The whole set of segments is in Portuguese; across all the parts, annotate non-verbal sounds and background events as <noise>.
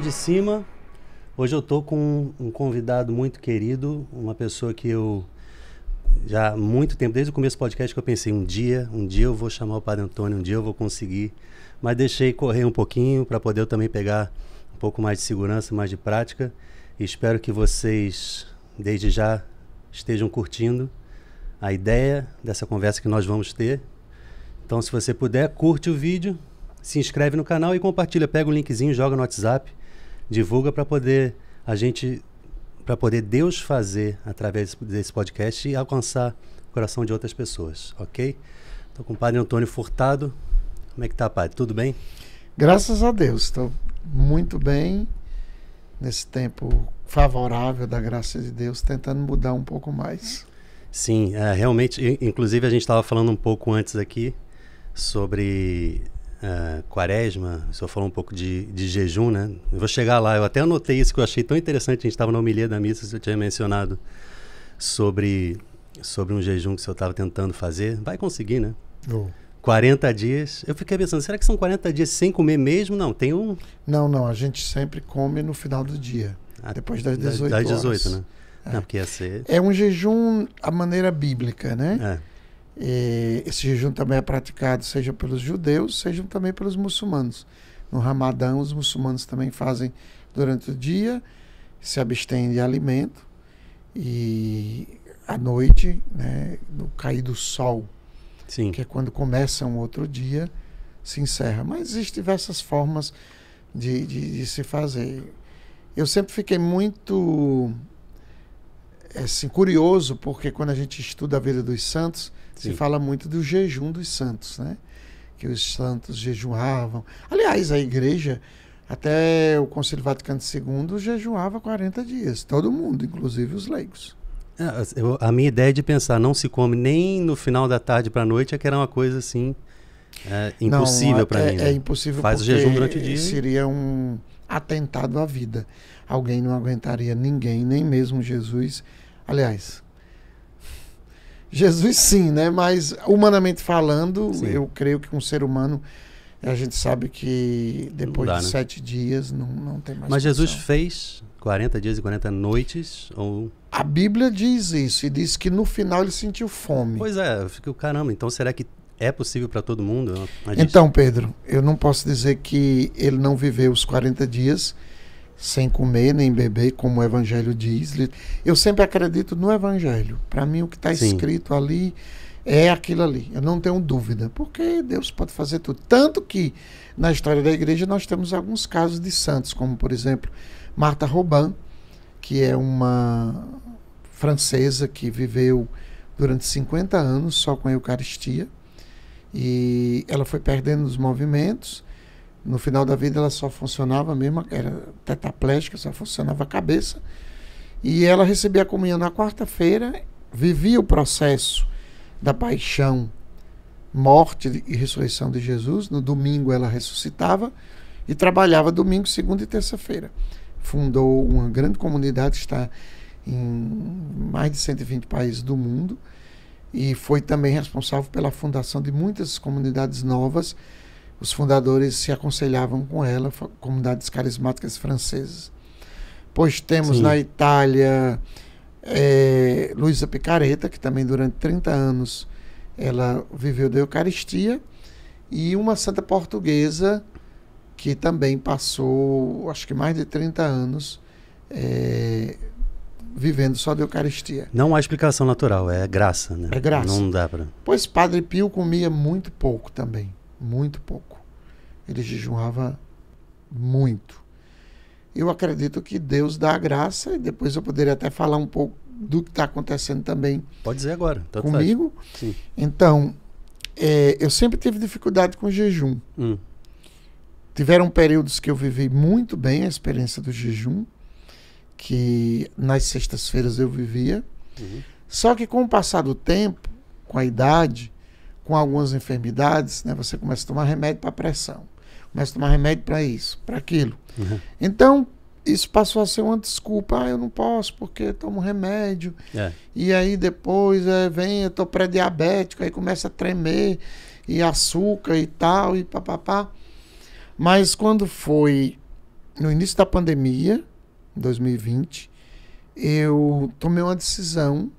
de cima. Hoje eu estou com um convidado muito querido, uma pessoa que eu já há muito tempo, desde o começo do podcast, que eu pensei um dia, um dia eu vou chamar o Padre Antônio, um dia eu vou conseguir, mas deixei correr um pouquinho para poder eu também pegar um pouco mais de segurança, mais de prática. E espero que vocês, desde já, estejam curtindo a ideia dessa conversa que nós vamos ter. Então, se você puder, curte o vídeo, se inscreve no canal e compartilha. Pega o linkzinho, joga no WhatsApp, divulga para poder a gente, para poder Deus fazer através desse podcast e alcançar o coração de outras pessoas, ok? Estou com o Padre Antônio Furtado. Como é que tá, Padre? Tudo bem? Graças a Deus, estou muito bem nesse tempo favorável da graça de Deus, tentando mudar um pouco mais. Sim, é, realmente, inclusive a gente estava falando um pouco antes aqui sobre uh, quaresma, o senhor falou um pouco de, de jejum, né? Eu vou chegar lá, eu até anotei isso que eu achei tão interessante, a gente estava na homilia da missa, você tinha mencionado sobre, sobre um jejum que o senhor estava tentando fazer. Vai conseguir, né? Oh. 40 dias. Eu fiquei pensando, será que são 40 dias sem comer mesmo? Não, tem um. Não, não, a gente sempre come no final do dia. Ah, depois das 18 das 18, horas. né? É. Não, porque ia ser... é um jejum à maneira bíblica, né? É. E esse jejum também é praticado seja pelos judeus, seja também pelos muçulmanos. No Ramadã, os muçulmanos também fazem durante o dia, se abstêm de alimento e à noite, né, no cair do sol, Sim. que é quando começa um outro dia, se encerra. Mas existem diversas formas de, de, de se fazer. Eu sempre fiquei muito assim, curioso, porque quando a gente estuda a vida dos santos, Sim. se fala muito do jejum dos santos, né? Que os santos jejuavam. Aliás, a igreja, até o Concílio Vaticano II, jejuava 40 dias. Todo mundo, inclusive os leigos. É, eu, a minha ideia de pensar não se come nem no final da tarde para a noite é que era uma coisa assim é, impossível para é, mim. Né? É impossível Faz o jejum durante o dia. Seria um atentado à vida. Alguém não aguentaria ninguém, nem mesmo Jesus. Aliás, Jesus sim, né? Mas humanamente falando, sim. eu creio que um ser humano, a gente sabe que depois dá, de né? sete dias não, não tem mais. Mas. Jesus fez 40 dias e 40 noites? Ou... A Bíblia diz isso, e diz que no final ele sentiu fome. Pois é, eu fico, caramba, então será que é possível para todo mundo? Então, Pedro, eu não posso dizer que ele não viveu os 40 dias sem comer nem beber, como o Evangelho diz. Eu sempre acredito no Evangelho. Para mim, o que está escrito ali é aquilo ali. Eu não tenho dúvida, porque Deus pode fazer tudo. Tanto que na história da igreja nós temos alguns casos de santos, como por exemplo Marta Robin, que é uma francesa que viveu durante 50 anos só com a Eucaristia. E ela foi perdendo os movimentos no final da vida ela só funcionava mesmo, era tetraplégica, só funcionava a cabeça. E ela recebia a comunhão na quarta-feira, vivia o processo da paixão, morte e ressurreição de Jesus. No domingo ela ressuscitava e trabalhava domingo, segunda e terça-feira. Fundou uma grande comunidade, está em mais de 120 países do mundo e foi também responsável pela fundação de muitas comunidades novas os fundadores se aconselhavam com ela, comunidades carismáticas francesas. Pois temos Sim. na Itália é, Luísa Picareta, que também durante 30 anos ela viveu da Eucaristia, e uma santa portuguesa que também passou, acho que mais de 30 anos, é, vivendo só da Eucaristia. Não há explicação natural, é graça, né? É graça. Não dá para. Pois Padre Pio comia muito pouco também, muito pouco. Ele jejuava muito. Eu acredito que Deus dá a graça, e depois eu poderia até falar um pouco do que está acontecendo também. Pode dizer agora. comigo. Então, é, eu sempre tive dificuldade com jejum. Hum. Tiveram períodos que eu vivi muito bem a experiência do jejum, que nas sextas-feiras eu vivia. Uhum. Só que com o passar do tempo, com a idade, com algumas enfermidades, né, você começa a tomar remédio para pressão começa a tomar remédio para isso, para aquilo. Uhum. Então, isso passou a ser uma desculpa. Ah, eu não posso porque tomo remédio. É. E aí depois é, vem, eu tô pré-diabético, aí começa a tremer, e açúcar e tal, e papapá. Mas quando foi no início da pandemia, em 2020, eu tomei uma decisão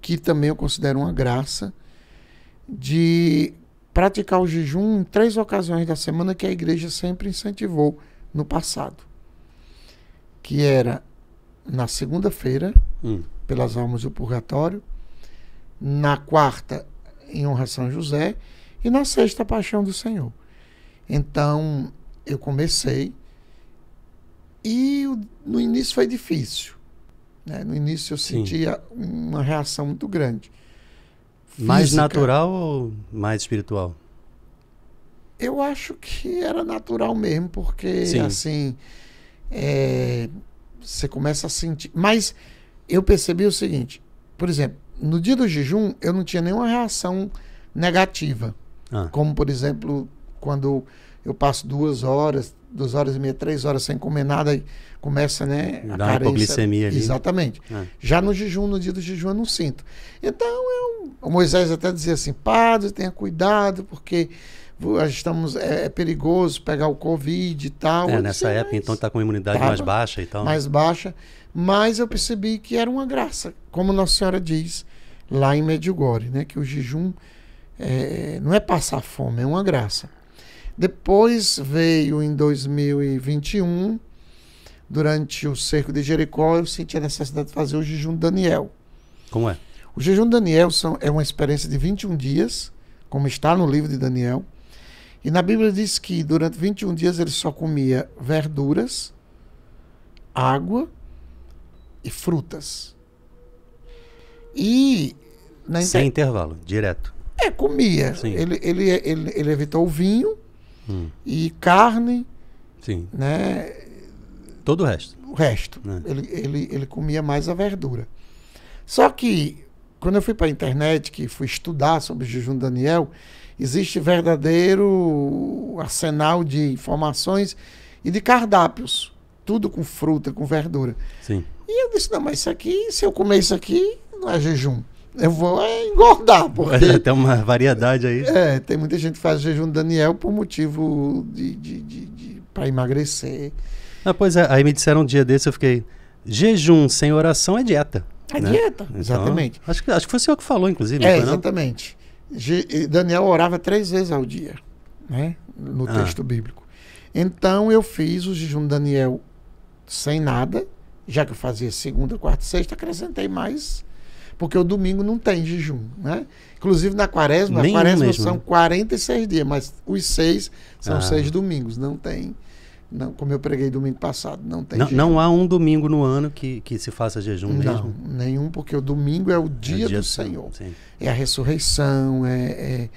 que também eu considero uma graça de praticar o jejum em três ocasiões da semana que a igreja sempre incentivou no passado. Que era na segunda-feira, hum. pelas almas do purgatório, na quarta, em honra a São José, e na sexta, a paixão do Senhor. Então, eu comecei e no início foi difícil. Né? No início eu Sim. sentia uma reação muito grande. Física, mais natural ou mais espiritual? Eu acho que era natural mesmo, porque Sim. assim é, você começa a sentir. Mas eu percebi o seguinte: por exemplo, no dia do jejum eu não tinha nenhuma reação negativa. Ah. Como, por exemplo, quando eu passo duas horas, duas horas e meia, três horas sem comer nada, e começa, né? Dá a carência. hipoglicemia ali. Exatamente. É. Já no jejum, no dia do jejum, eu não sinto. Então, eu, o Moisés até dizia assim: padre, tenha cuidado, porque estamos é, é, perigoso pegar o Covid e tal. É, nessa época, então, está com a imunidade mais baixa e tal. Mais baixa. Mas eu percebi que era uma graça, como Nossa Senhora diz lá em Medjugorje, né? Que o jejum é, não é passar fome, é uma graça. Depois veio em 2021, durante o cerco de Jericó, eu senti a necessidade de fazer o jejum de Daniel. Como é? O jejum de Daniel são, é uma experiência de 21 dias, como está no livro de Daniel. E na Bíblia diz que durante 21 dias ele só comia verduras, água e frutas. E. Sem inter... intervalo, direto. É, comia. Ele, ele, ele, ele evitou o vinho hum. e carne. Sim. Né? Todo o resto. O resto. É. Ele, ele, ele comia mais a verdura. Só que, quando eu fui para a internet, que fui estudar sobre o jejum Daniel, existe verdadeiro arsenal de informações e de cardápios. Tudo com fruta, com verdura. Sim. E eu disse, não, mas isso aqui, se eu comer isso aqui, não é jejum. Eu vou engordar. Porque, <laughs> tem uma variedade aí. É, tem muita gente que faz jejum Daniel por motivo de, de, de, de para emagrecer. Ah, pois é, aí me disseram um dia desse, eu fiquei, jejum sem oração é dieta. É né? dieta, então, exatamente. Acho que, acho que foi o senhor que falou, inclusive. É, exatamente. Daniel orava três vezes ao dia, né? No ah. texto bíblico. Então eu fiz o jejum Daniel sem nada, já que eu fazia segunda, quarta e sexta, acrescentei mais, porque o domingo não tem jejum, né? Inclusive na quaresma, a quaresma mesmo, são 46 dias, mas os seis são ah. seis domingos, não tem. Não, como eu preguei domingo passado, não tem não, jejum. Não há um domingo no ano que, que se faça jejum não, mesmo? Não, nenhum, porque o domingo é o dia, é dia do Senhor. Sim. É a ressurreição, é, é,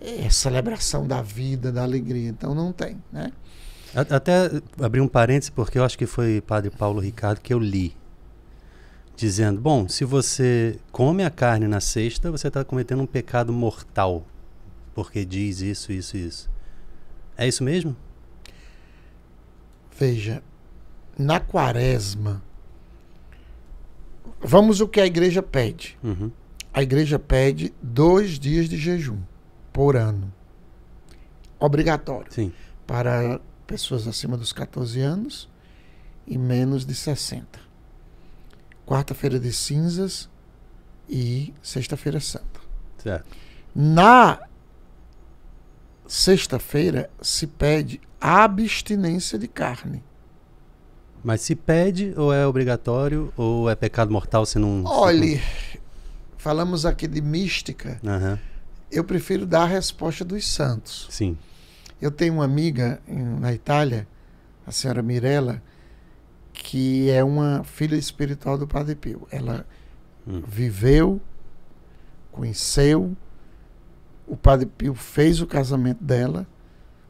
é, a celebração da vida, da alegria. Então não tem, né? Até abrir um parêntese, porque eu acho que foi Padre Paulo Ricardo que eu li. Dizendo, bom, se você come a carne na sexta, você está cometendo um pecado mortal. Porque diz isso, isso, isso. É isso mesmo? Veja, na quaresma, vamos o que a igreja pede. Uhum. A igreja pede dois dias de jejum por ano. Obrigatório. Sim. Para pessoas acima dos 14 anos e menos de 60. Quarta-feira de cinzas e sexta-feira santa. Certo. Na sexta-feira se pede abstinência de carne. Mas se pede ou é obrigatório ou é pecado mortal se não. Olhe, falamos aqui de mística. Uhum. Eu prefiro dar a resposta dos santos. Sim. Eu tenho uma amiga na Itália, a senhora Mirella, que é uma filha espiritual do Padre Pio. Ela hum. viveu, conheceu, o Padre Pio fez o casamento dela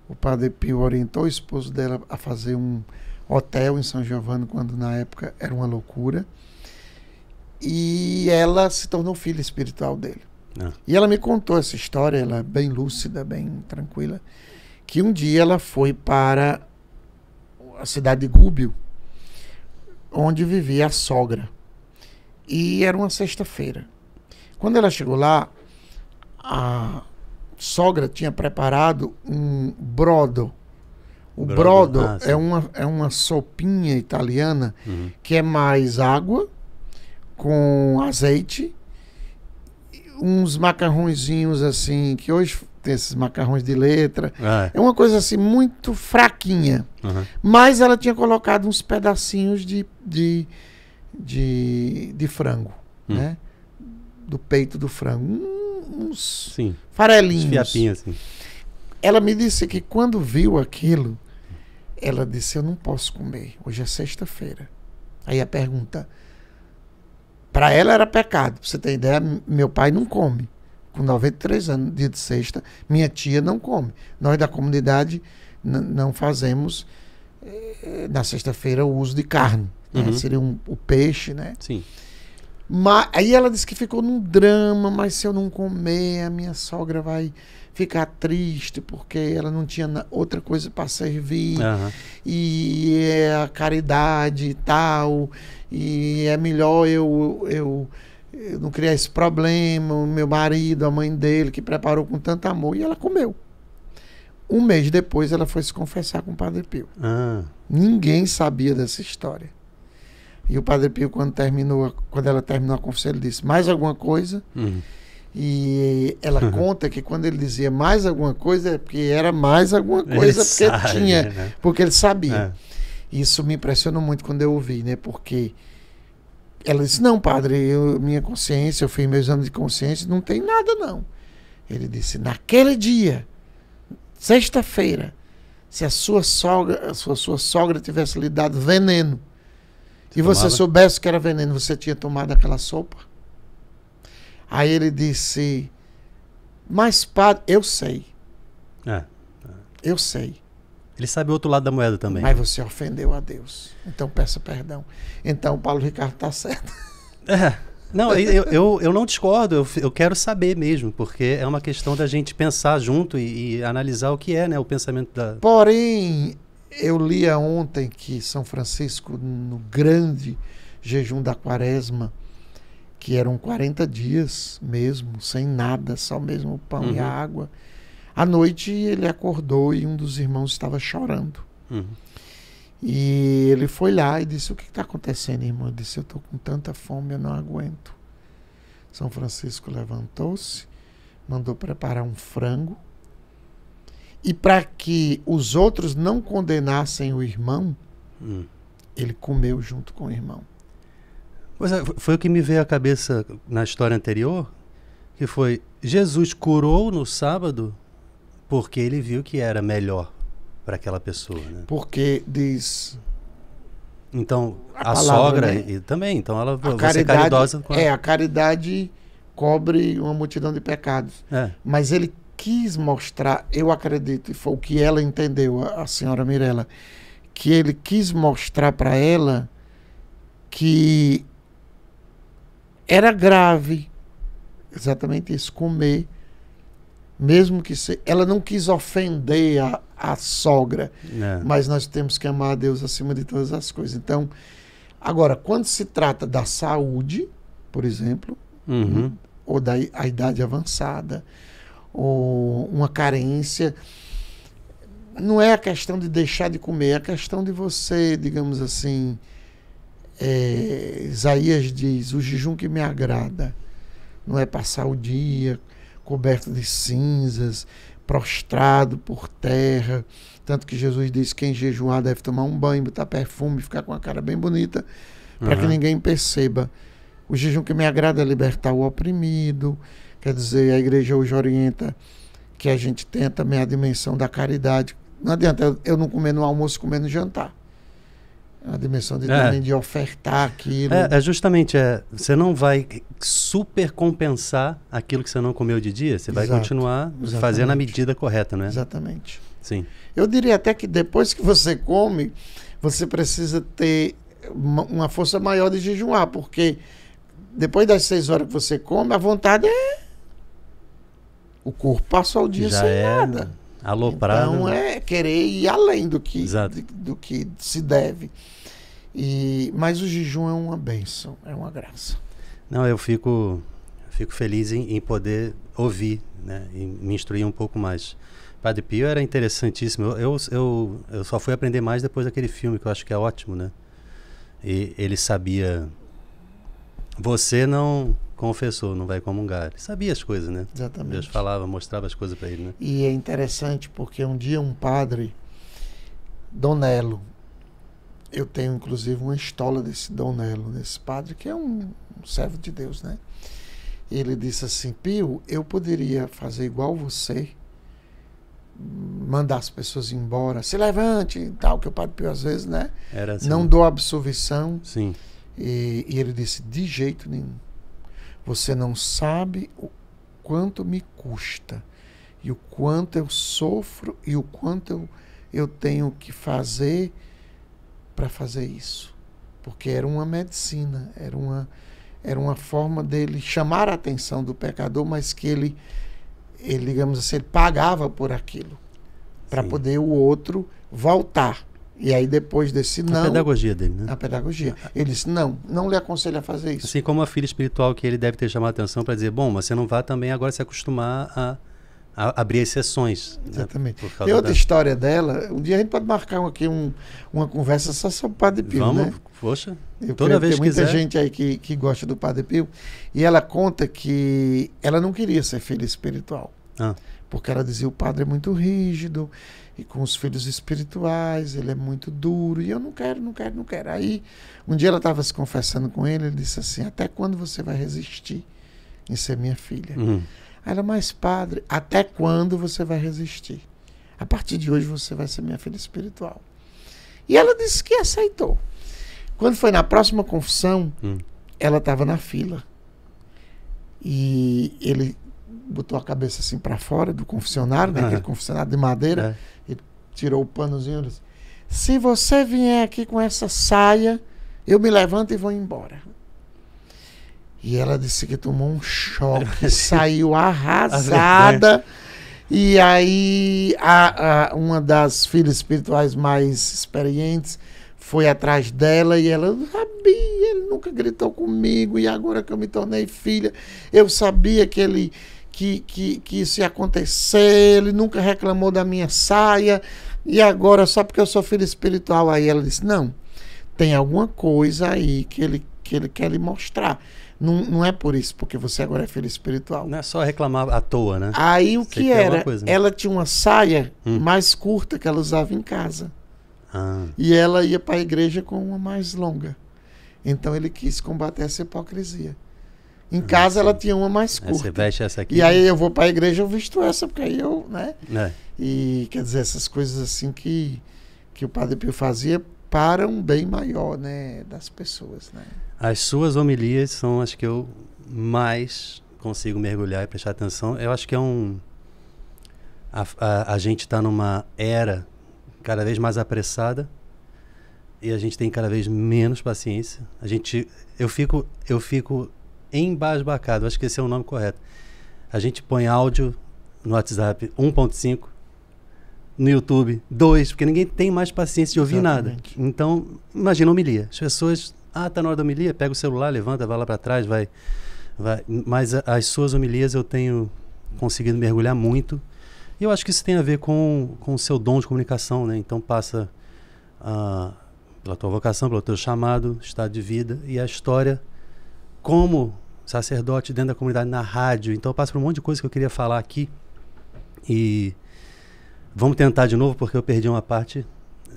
o Padre Pio orientou o esposo dela a fazer um hotel em São Giovanni, quando na época era uma loucura. E ela se tornou filha espiritual dele. Ah. E ela me contou essa história, ela é bem lúcida, bem tranquila, que um dia ela foi para a cidade de Gúbio, onde vivia a sogra. E era uma sexta-feira. Quando ela chegou lá, a sogra tinha preparado um brodo. O brodo, brodo ah, é, uma, é uma sopinha italiana uhum. que é mais água com azeite, uns macarrõezinhos assim, que hoje tem esses macarrões de letra. Ah, é. é uma coisa assim muito fraquinha. Uhum. Mas ela tinha colocado uns pedacinhos de, de, de, de frango, hum. né? Do peito do frango. Uns Sim. farelinhos. Uns assim. Ela me disse que quando viu aquilo, ela disse: Eu não posso comer. Hoje é sexta-feira. Aí a pergunta: Para ela era pecado. Pra você ter ideia, meu pai não come. Com 93 anos, dia de sexta, minha tia não come. Nós da comunidade não fazemos eh, na sexta-feira o uso de carne. Né? Uhum. Seria um, o peixe, né? Sim. Mas, aí ela disse que ficou num drama, mas se eu não comer, a minha sogra vai ficar triste porque ela não tinha outra coisa para servir uhum. e é a caridade e tal e é melhor eu, eu, eu não criar esse problema o meu marido a mãe dele que preparou com tanto amor e ela comeu um mês depois ela foi se confessar com o Padre Pio ah. ninguém sabia dessa história e o Padre Pio quando terminou quando ela terminou a confissão ele disse mais alguma coisa uhum. E ela <laughs> conta que quando ele dizia mais alguma coisa, é porque era mais alguma coisa, ele porque sabe, tinha, né? porque ele sabia. É. Isso me impressionou muito quando eu ouvi, né? Porque ela disse: Não, padre, eu, minha consciência, eu fiz meu exame de consciência, não tem nada, não. Ele disse: Naquele dia, sexta-feira, se a sua sogra, a sua, sua sogra tivesse lhe dado veneno você e tomava? você soubesse que era veneno, você tinha tomado aquela sopa? Aí ele disse: Mas, padre, eu sei. É, é. Eu sei. Ele sabe o outro lado da moeda também. Mas você ofendeu a Deus. Então peça perdão. Então o Paulo Ricardo está certo. <laughs> É. Não, eu, eu, eu não discordo, eu, eu quero saber mesmo, porque é uma questão da gente pensar junto e, e analisar o que é né, o pensamento da. Porém, eu li ontem que São Francisco, no grande jejum da quaresma, que eram 40 dias mesmo, sem nada, só mesmo o pão uhum. e a uhum. água. À noite ele acordou e um dos irmãos estava chorando. Uhum. E ele foi lá e disse: O que está acontecendo, irmão? Eu disse: Eu estou com tanta fome, eu não aguento. São Francisco levantou-se, mandou preparar um frango. E para que os outros não condenassem o irmão, uhum. ele comeu junto com o irmão. Pois é, foi o que me veio à cabeça na história anterior, que foi Jesus curou no sábado porque ele viu que era melhor para aquela pessoa, né? Porque diz então a, a palavra, sogra né? e, também, então ela a caridade, caridosa com a... É, a caridade cobre uma multidão de pecados. É. Mas ele quis mostrar, eu acredito, e foi o que ela entendeu, a, a senhora Mirella, que ele quis mostrar para ela que era grave. Exatamente isso, comer. Mesmo que se, ela não quis ofender a, a sogra, é. mas nós temos que amar a Deus acima de todas as coisas. Então, agora, quando se trata da saúde, por exemplo, uhum. ou da a idade avançada, ou uma carência, não é a questão de deixar de comer, é a questão de você, digamos assim, é, Isaías diz: o jejum que me agrada não é passar o dia coberto de cinzas, prostrado por terra. Tanto que Jesus diz: quem jejuar deve tomar um banho, botar perfume, ficar com a cara bem bonita, para uhum. que ninguém perceba. O jejum que me agrada é libertar o oprimido. Quer dizer, a igreja hoje orienta que a gente tenha também a dimensão da caridade. Não adianta eu não comer no almoço e comer no jantar a dimensão de, é. também de ofertar aquilo. É, é, justamente, é, você não vai super compensar aquilo que você não comeu de dia, você vai Exato, continuar exatamente. fazendo a medida correta, não é? Exatamente. Sim. Eu diria até que depois que você come, você precisa ter uma, uma força maior de jejuar, porque depois das seis horas que você come, a vontade é. O corpo passou o dia Já sem é nada. Aloprado. Então é querer ir além do que, do, do que se deve. E, mas o jejum é uma benção, é uma graça. Não, eu fico, fico feliz em, em poder ouvir né, e me instruir um pouco mais. Padre Pio era interessantíssimo. Eu, eu, eu, eu, só fui aprender mais depois daquele filme, que eu acho que é ótimo, né? E ele sabia. Você não confessou, não vai comungar. Ele sabia as coisas, né? Exatamente. Deus falava, mostrava as coisas para ele, né? E é interessante porque um dia um padre, Donelo, eu tenho inclusive uma estola desse Donelo, desse padre, que é um, um servo de Deus, né? Ele disse assim: Pio, eu poderia fazer igual você, mandar as pessoas embora, se levante e tal, que o Padre Pio às vezes, né? Era assim. Não dou absolvição. Sim. E, e ele disse: de jeito nenhum. Você não sabe o quanto me custa e o quanto eu sofro e o quanto eu, eu tenho que fazer para fazer isso. Porque era uma medicina, era uma, era uma forma dele chamar a atenção do pecador, mas que ele ele, digamos assim, ele pagava por aquilo para poder o outro voltar. E aí depois desse não. A pedagogia dele, né? A pedagogia. Ele disse: não, não lhe aconselho a fazer isso. Assim como a filha espiritual que ele deve ter chamado a atenção para dizer: bom, mas você não vá também agora se acostumar a, a abrir exceções. Né? Exatamente. Né? Tem outra da... história dela. Um dia a gente pode marcar aqui um, uma conversa só sobre o Padre Pio. Vamos, né? poxa. Eu Toda vez que muita quiser. gente aí que, que gosta do Padre Pio. E ela conta que ela não queria ser filha espiritual. Ah. Porque ela dizia: o padre é muito rígido, e com os filhos espirituais, ele é muito duro, e eu não quero, não quero, não quero. Aí, um dia ela estava se confessando com ele, ele disse assim: Até quando você vai resistir em ser minha filha? Uhum. Aí ela, mas padre, até quando você vai resistir? A partir de hoje você vai ser minha filha espiritual. E ela disse que aceitou. Quando foi na próxima confissão, uhum. ela estava na fila. E ele botou a cabeça assim para fora do confessionário, né? Aquele confessionário de madeira. É. E tirou o panozinho e disse: Se você vier aqui com essa saia, eu me levanto e vou embora. E ela disse que tomou um choque, <laughs> saiu arrasada. E aí a, a, uma das filhas espirituais mais experientes foi atrás dela e ela sabia, ele nunca gritou comigo e agora que eu me tornei filha, eu sabia que ele que, que, que isso ia acontecer, ele nunca reclamou da minha saia, e agora só porque eu sou filho espiritual. Aí ela disse: Não, tem alguma coisa aí que ele, que ele quer lhe mostrar. Não, não é por isso, porque você agora é filho espiritual. Não é só reclamar à toa, né? Aí o que era? Coisa, né? Ela tinha uma saia hum. mais curta que ela usava em casa. Ah. E ela ia para a igreja com uma mais longa. Então ele quis combater essa hipocrisia. Em casa ela tinha uma mais curta. Você veste essa aqui. E aí eu vou para a igreja eu visto essa, porque aí eu, né? É. E quer dizer, essas coisas assim que, que o Padre Pio fazia para um bem maior, né, das pessoas, né? As suas homilias são as que eu mais consigo mergulhar e prestar atenção. Eu acho que é um a, a, a gente está numa era cada vez mais apressada e a gente tem cada vez menos paciência. A gente eu fico eu fico embasbacado, acho que esse é o nome correto. A gente põe áudio no WhatsApp 1.5, no YouTube 2, porque ninguém tem mais paciência de ouvir Exatamente. nada. Então, imagina homilia. As pessoas, ah, tá na hora da homilia, pega o celular, levanta, vai lá para trás, vai, vai. Mas a, as suas homilias eu tenho conseguido mergulhar muito. E eu acho que isso tem a ver com, com o seu dom de comunicação, né? Então passa ah, pela tua vocação, pelo teu chamado, estado de vida e a história como sacerdote dentro da comunidade na rádio. Então eu passo por um monte de coisa que eu queria falar aqui. E vamos tentar de novo, porque eu perdi uma parte.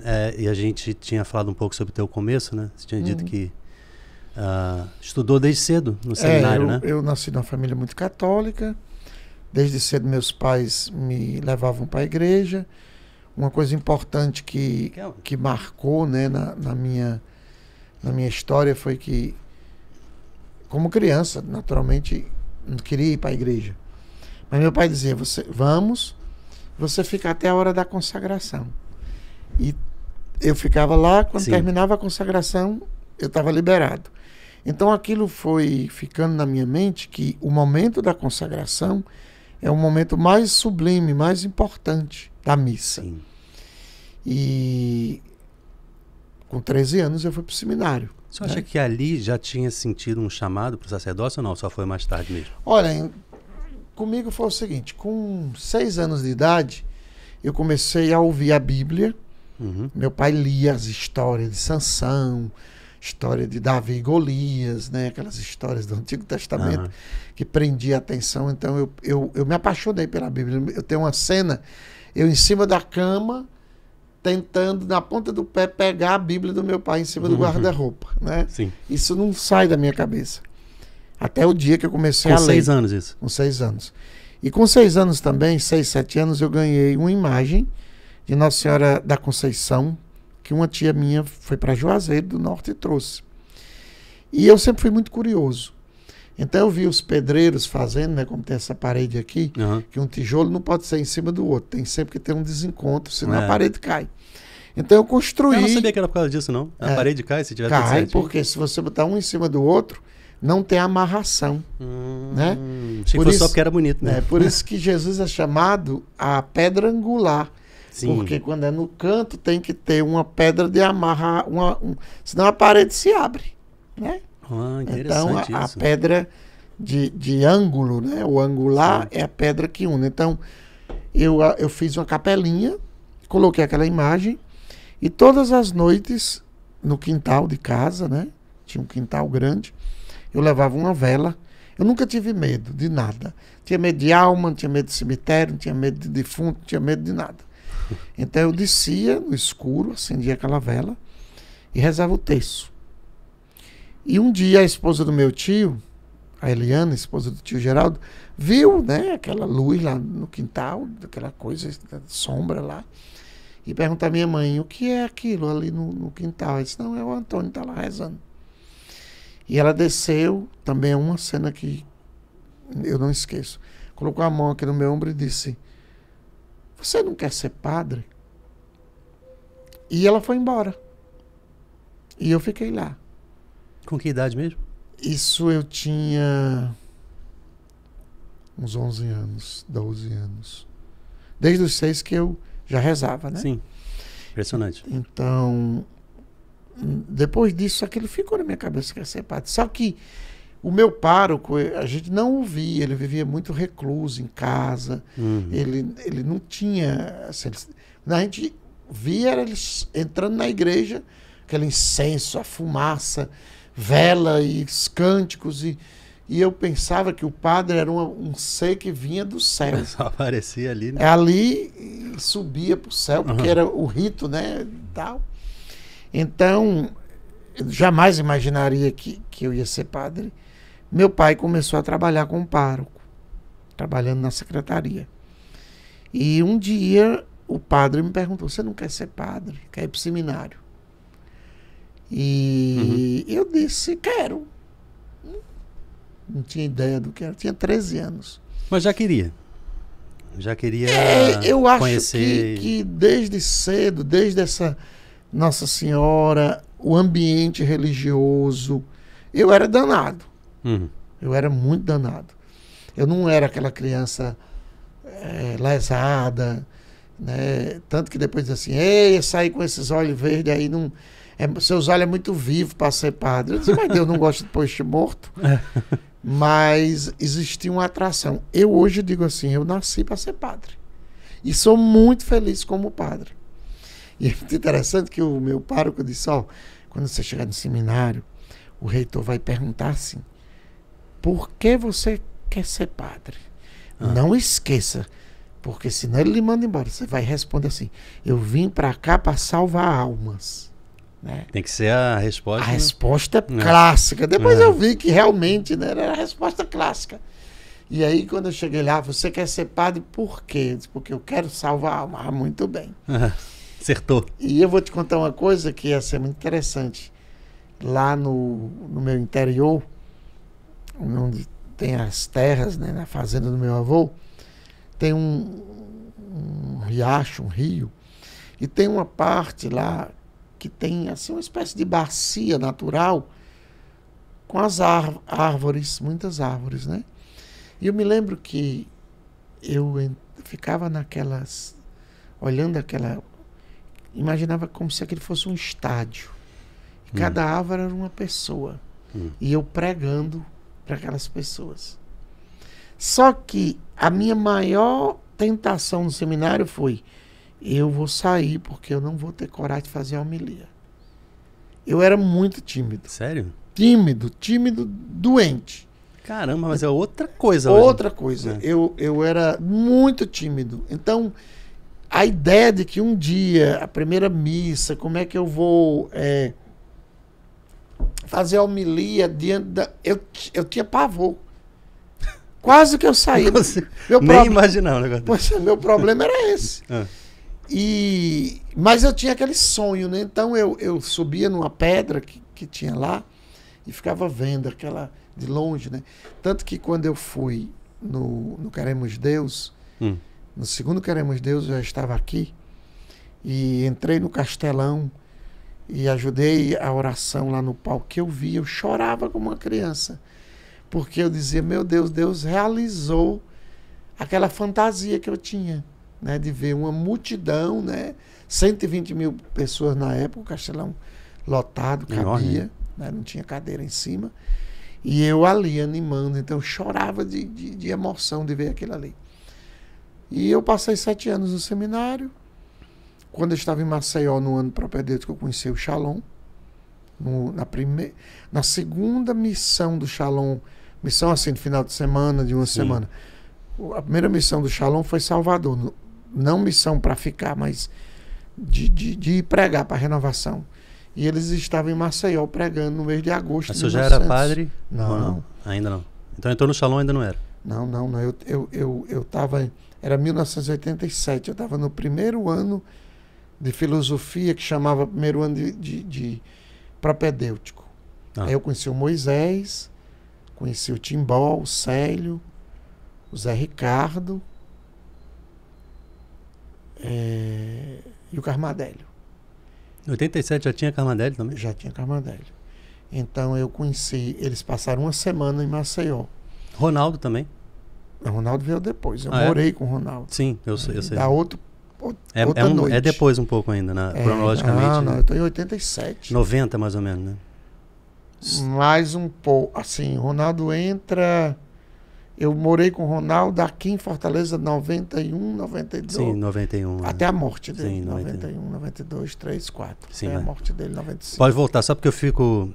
É, e a gente tinha falado um pouco sobre o teu começo, né? Você tinha uhum. dito que uh, estudou desde cedo no seminário, é, eu, né? Eu nasci numa família muito católica. Desde cedo meus pais me levavam para a igreja. Uma coisa importante que, que marcou né, na, na, minha, na minha história foi que como criança, naturalmente, não queria ir para a igreja. Mas meu pai dizia: você, vamos, você fica até a hora da consagração. E eu ficava lá, quando Sim. terminava a consagração, eu estava liberado. Então aquilo foi ficando na minha mente que o momento da consagração é o momento mais sublime, mais importante da missa. Sim. E com 13 anos eu fui para o seminário. Você acha né? que ali já tinha sentido um chamado para o sacerdócio ou não? Só foi mais tarde mesmo? Olha, comigo foi o seguinte: com seis anos de idade, eu comecei a ouvir a Bíblia. Uhum. Meu pai lia as histórias de Sansão, história de Davi e Golias, né? aquelas histórias do Antigo Testamento Aham. que prendia a atenção. Então eu, eu, eu me apaixonei pela Bíblia. Eu tenho uma cena, eu em cima da cama, tentando, na ponta do pé, pegar a Bíblia do meu pai em cima do Uhum. guarda-roupa. Né? Sim. Isso não sai da minha cabeça. Até o dia que eu comecei Com a ler. seis anos isso. Com seis anos. E com seis anos também, seis, sete anos, eu ganhei uma imagem de Nossa Senhora da Conceição, que uma tia minha foi para Juazeiro do Norte e trouxe. E eu sempre fui muito curioso. Então eu vi os pedreiros fazendo, né, como tem essa parede aqui, Aham. que um tijolo não pode ser em cima do outro, tem sempre que ter um desencontro, senão É. a parede cai. Então eu construí. Eu não sabia que era por causa disso, não. A É. parede cai se tiver cai, porque se você botar um em cima do outro, não tem amarração. Hum, né? Achei Por que fosse só isso- porque era bonito, né? Né? Por isso que Jesus é chamado a pedra angular. Sim. Porque quando é no canto tem que ter uma pedra de amarrar, uma, um- senão a parede se abre. Né? Ah, Então a, a pedra de, de ângulo, né? o angular Sim. é a pedra que une. Então eu, eu fiz uma capelinha, coloquei aquela imagem e todas as noites no quintal de casa, né? tinha um quintal grande, eu levava uma vela. Eu nunca tive medo de nada. Tinha medo de alma, não tinha medo de cemitério, não tinha medo de defunto, não tinha medo de nada. <laughs> Então eu descia no escuro, acendia aquela vela e rezava o terço. E um dia a esposa do meu tio, a Eliana, esposa do tio Geraldo, viu né, aquela luz lá no quintal, aquela coisa, sombra lá, e perguntou à minha mãe, o que é aquilo ali no, no quintal? Ela disse, não, é o Antônio, está lá rezando. E ela desceu, também é uma cena que eu não esqueço. Colocou a mão aqui no meu ombro e disse: Você não quer ser padre? E ela foi embora. E eu fiquei lá. Com que idade mesmo? Isso eu tinha uns 11 anos, 12 anos. Desde os seis que eu já rezava, né? Sim. Impressionante. Então, depois disso, aquilo ficou na minha cabeça que ia ser padre. Só que o meu pároco, a gente não o via, ele vivia muito recluso em casa, Uhum. ele, ele não tinha. Assim, ele- a gente via ele entrando na igreja, aquele incenso, a fumaça, vela e os cânticos, e, e eu pensava que o padre era uma- um ser que vinha do céu. <laughs> Só aparecia ali, né? Ali subia para o céu, porque Aham. era o rito, né? Tal. Então, eu jamais imaginaria que, que eu ia ser padre. Meu pai começou a trabalhar com pároco, trabalhando na secretaria. E um dia o padre me perguntou: Você não quer ser padre? Quer ir para o seminário? E eu disse: Quero. Não tinha ideia do que era. Tinha 13 anos. Mas já queria. Já queria É, eu acho conhecer. que, que desde cedo, desde essa Nossa Senhora, o ambiente religioso, eu era danado. Uhum. Eu era muito danado. Eu não era aquela criança eh, lesada, né? Tanto que depois assim, ei, sair com esses olhos verdes aí, não, é, seus olhos é muito vivo para ser padre. Eu disse, mas Deus não gosta de poste morto. mas existia uma atração. Eu hoje digo assim, eu nasci para ser padre. E sou muito feliz como padre. E é muito interessante que o meu pároco disse, ó, quando você chegar no seminário, o reitor vai perguntar assim, por que você quer ser padre? Ah. Não esqueça, porque senão ele lhe manda embora. Você vai responder assim: Eu vim para cá para salvar almas. Né? Tem que ser a resposta. A resposta é clássica. Depois É. eu vi que realmente né, era a resposta clássica. E aí, quando eu cheguei lá, você quer ser padre por quê? Eu disse, Porque eu quero salvar alma. Ah, muito bem. <laughs> Acertou. E eu vou te contar uma coisa que ia ser muito interessante. Lá no, no meu interior, onde tem as terras, né, na fazenda do meu avô, tem um, um riacho, um rio, e tem uma parte lá que tem assim uma espécie de bacia natural com as ár- árvores, muitas árvores, né? E eu me lembro que eu ficava naquelas olhando aquela imaginava como se aquele fosse um estádio. E Hum. cada árvore era uma pessoa. Hum. E eu pregando para aquelas pessoas. Só que a minha maior tentação no seminário foi eu vou sair porque eu não vou ter coragem de fazer a homilia. Eu era muito tímido. Sério? Tímido, tímido, doente. Caramba, mas é outra coisa. Outra hoje. coisa. É. Eu, eu era muito tímido. Então, a ideia de que um dia, a primeira missa, como é que eu vou é, fazer a homilia diante da. Eu, eu tinha pavor. Quase que eu saí. <laughs> meu Nem imaginar o negócio. Pois é, meu problema era esse. É. <laughs> E, mas eu tinha aquele sonho, né? Então eu, eu subia numa pedra que, que tinha lá e ficava vendo aquela de longe, né? Tanto que quando eu fui no, no Queremos Deus, hum. no segundo Queremos Deus, eu já estava aqui e entrei no castelão e ajudei a oração lá no palco que eu vi, eu chorava como uma criança. Porque eu dizia, meu Deus, Deus realizou aquela fantasia que eu tinha né, de ver uma multidão, né, 120 mil pessoas na época, o Castelão lotado, cabia, né, não tinha cadeira em cima, e eu ali animando, então eu chorava de, de, de emoção de ver aquilo ali. E eu passei sete anos no seminário. Quando eu estava em Maceió, no ano propedêutico, eu conheci o Shalom. No, na, primeira, na segunda missão do Shalom, missão assim, de final de semana, de uma Sim. semana. A primeira missão do Shalom foi Salvador. No, não missão para ficar, mas de, de, de pregar para renovação. E eles estavam em Maceió pregando no mês de agosto. Mas você já era padre? Não. não. Ainda não. Então entrou no Shalom ainda não era? Não, não, não. Eu, eu, eu, eu tava, era 1987, eu estava no primeiro ano de filosofia, que chamava primeiro ano de, de, de propedêutico. Ah. Aí eu conheci o Moisés, conheci o Timbó, o Célio, o Zé Ricardo, é, e o Carmadélio. Em 87 já tinha Carmadélio também? Já tinha Carmadélio. Então eu conheci, eles passaram uma semana em Maceió. Ronaldo também? O Ronaldo veio depois. Eu ah, é? morei é? com o Ronaldo. Sim, eu, sei. Eu sei. Da outro, é, é, um, é, depois um pouco ainda, né? É, cronologicamente. Não, não, eu estou em 87. 90 mais ou menos, né? Mais um pouco. Assim, Ronaldo entra eu morei com o Ronaldo aqui em Fortaleza 91, 92. Sim, 91. É. Até a morte dele. Sim, 91, 92, 3, 4. Sim, até a morte dele 95. Pode voltar, só porque eu fico.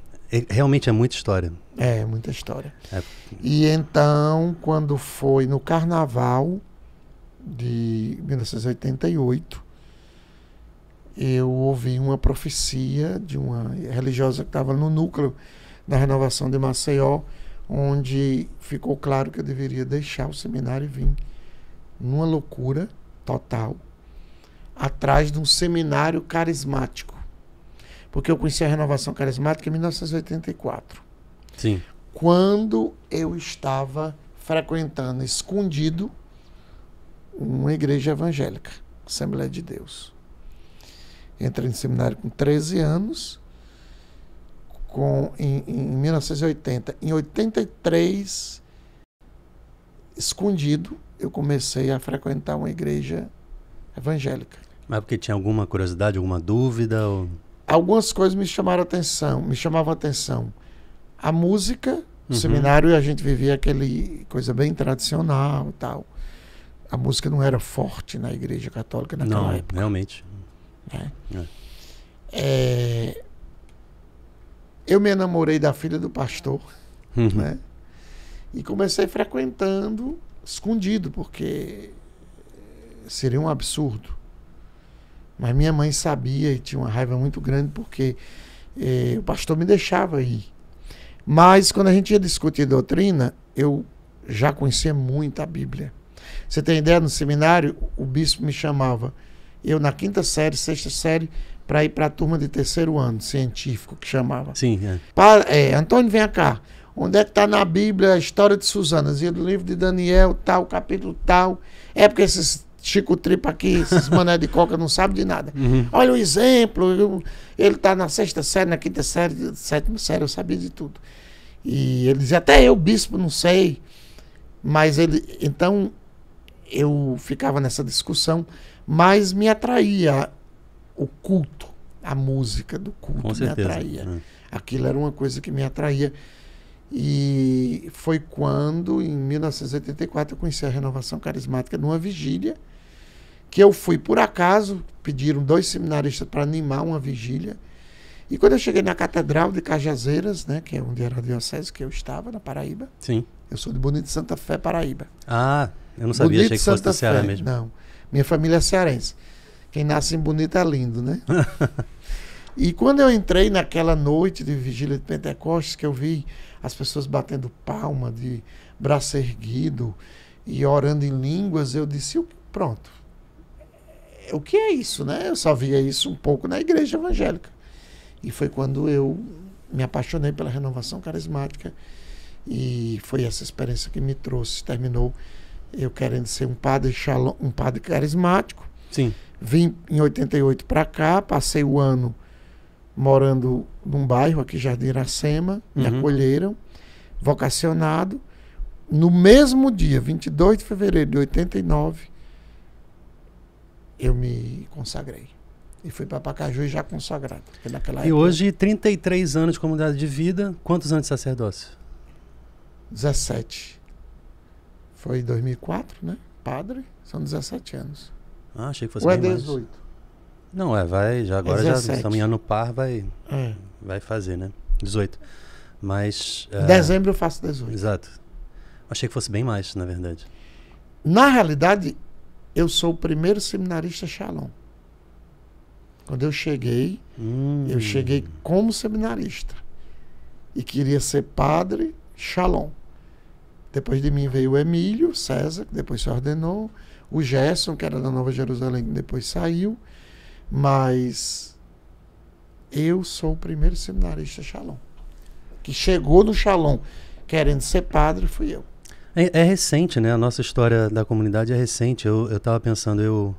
Realmente é muita história. É, muita história. É. E então, quando foi no carnaval de 1988, eu ouvi uma profecia de uma religiosa que estava no núcleo da renovação de Maceió onde ficou claro que eu deveria deixar o seminário e vir numa loucura total atrás de um seminário carismático. Porque eu conheci a renovação carismática em 1984. Sim. Quando eu estava frequentando escondido uma igreja evangélica, Assembleia de Deus. Entrei no seminário com 13 anos com, em, em 1980. Em 83, escondido, eu comecei a frequentar uma igreja evangélica. Mas porque tinha alguma curiosidade, alguma dúvida? Ou... Algumas coisas me chamaram atenção, me chamavam atenção. A música, no uhum. seminário a gente vivia aquele coisa bem tradicional tal. A música não era forte na igreja católica naquela não, época. realmente. Né? É. É, eu me enamorei da filha do pastor, uhum. né? E comecei frequentando escondido, porque seria um absurdo. Mas minha mãe sabia e tinha uma raiva muito grande porque eh, o pastor me deixava ir. Mas quando a gente ia discutir doutrina, eu já conhecia muito a Bíblia. Você tem ideia, no seminário, o bispo me chamava. Eu, na quinta série, sexta série, para ir para a turma de terceiro ano, científico, que chamava. Sim, é. Para, é, Antônio, vem cá. Onde é que está na Bíblia a história de Susana? Do livro de Daniel, tal, capítulo tal. É porque esses Chico Tripa aqui, esses mané de coca não sabem de nada. Uhum. Olha o exemplo, eu, ele está na sexta série, na quinta série, sétima série, eu sabia de tudo. E ele dizia, até eu, bispo, não sei. Mas ele, então, eu ficava nessa discussão, mas me atraía o culto, a música do culto me atraía. É. Aquilo era uma coisa que me atraía. E foi quando, em 1984, eu conheci a renovação carismática numa vigília. que eu fui por acaso, pediram dois seminaristas para animar uma vigília. E quando eu cheguei na Catedral de Cajazeiras, né, que é onde era a diocese que eu estava, na Paraíba. Sim. Eu sou de Bonito Santa Fé, Paraíba. Ah, eu não sabia, Bonito achei que Santa fosse do Ceará Fé. mesmo. Não, minha família é cearense. Quem nasce em Bonito é lindo, né? <laughs> e quando eu entrei naquela noite de vigília de Pentecostes, que eu vi as pessoas batendo palma, de braço erguido e orando em línguas, eu disse, pronto. O que é isso, né? Eu só via isso um pouco na igreja evangélica. E foi quando eu me apaixonei pela renovação carismática e foi essa experiência que me trouxe, terminou eu querendo ser um padre shalom, um padre carismático. Sim. Vim em 88 para cá, passei o ano morando num bairro aqui Jardim Iracema, me uhum. acolheram, vocacionado. No mesmo dia, 22 de fevereiro de 89, eu me consagrei. E fui para Pacaju já consagrado. Naquela e época, hoje, 33 anos de comunidade de vida. Quantos anos de sacerdócio? 17. Foi em 2004, né? Padre, são 17 anos. Ah, achei que fosse Ou é bem é 18? Mais. Não, é, vai, já agora é já estamos no par, vai, é. vai fazer, né? 18. Mas. Em é... dezembro eu faço 18. Exato. Achei que fosse bem mais, na verdade. Na realidade, eu sou o primeiro seminarista Shalom. Quando eu cheguei, hum. eu cheguei como seminarista. E queria ser padre Shalom. Depois de mim veio o Emílio César, que depois se ordenou. O Gerson, que era da Nova Jerusalém, depois saiu. Mas eu sou o primeiro seminarista Shalom. Que chegou no Shalom querendo ser padre, fui eu. É, é recente, né? A nossa história da comunidade é recente. Eu estava pensando, eu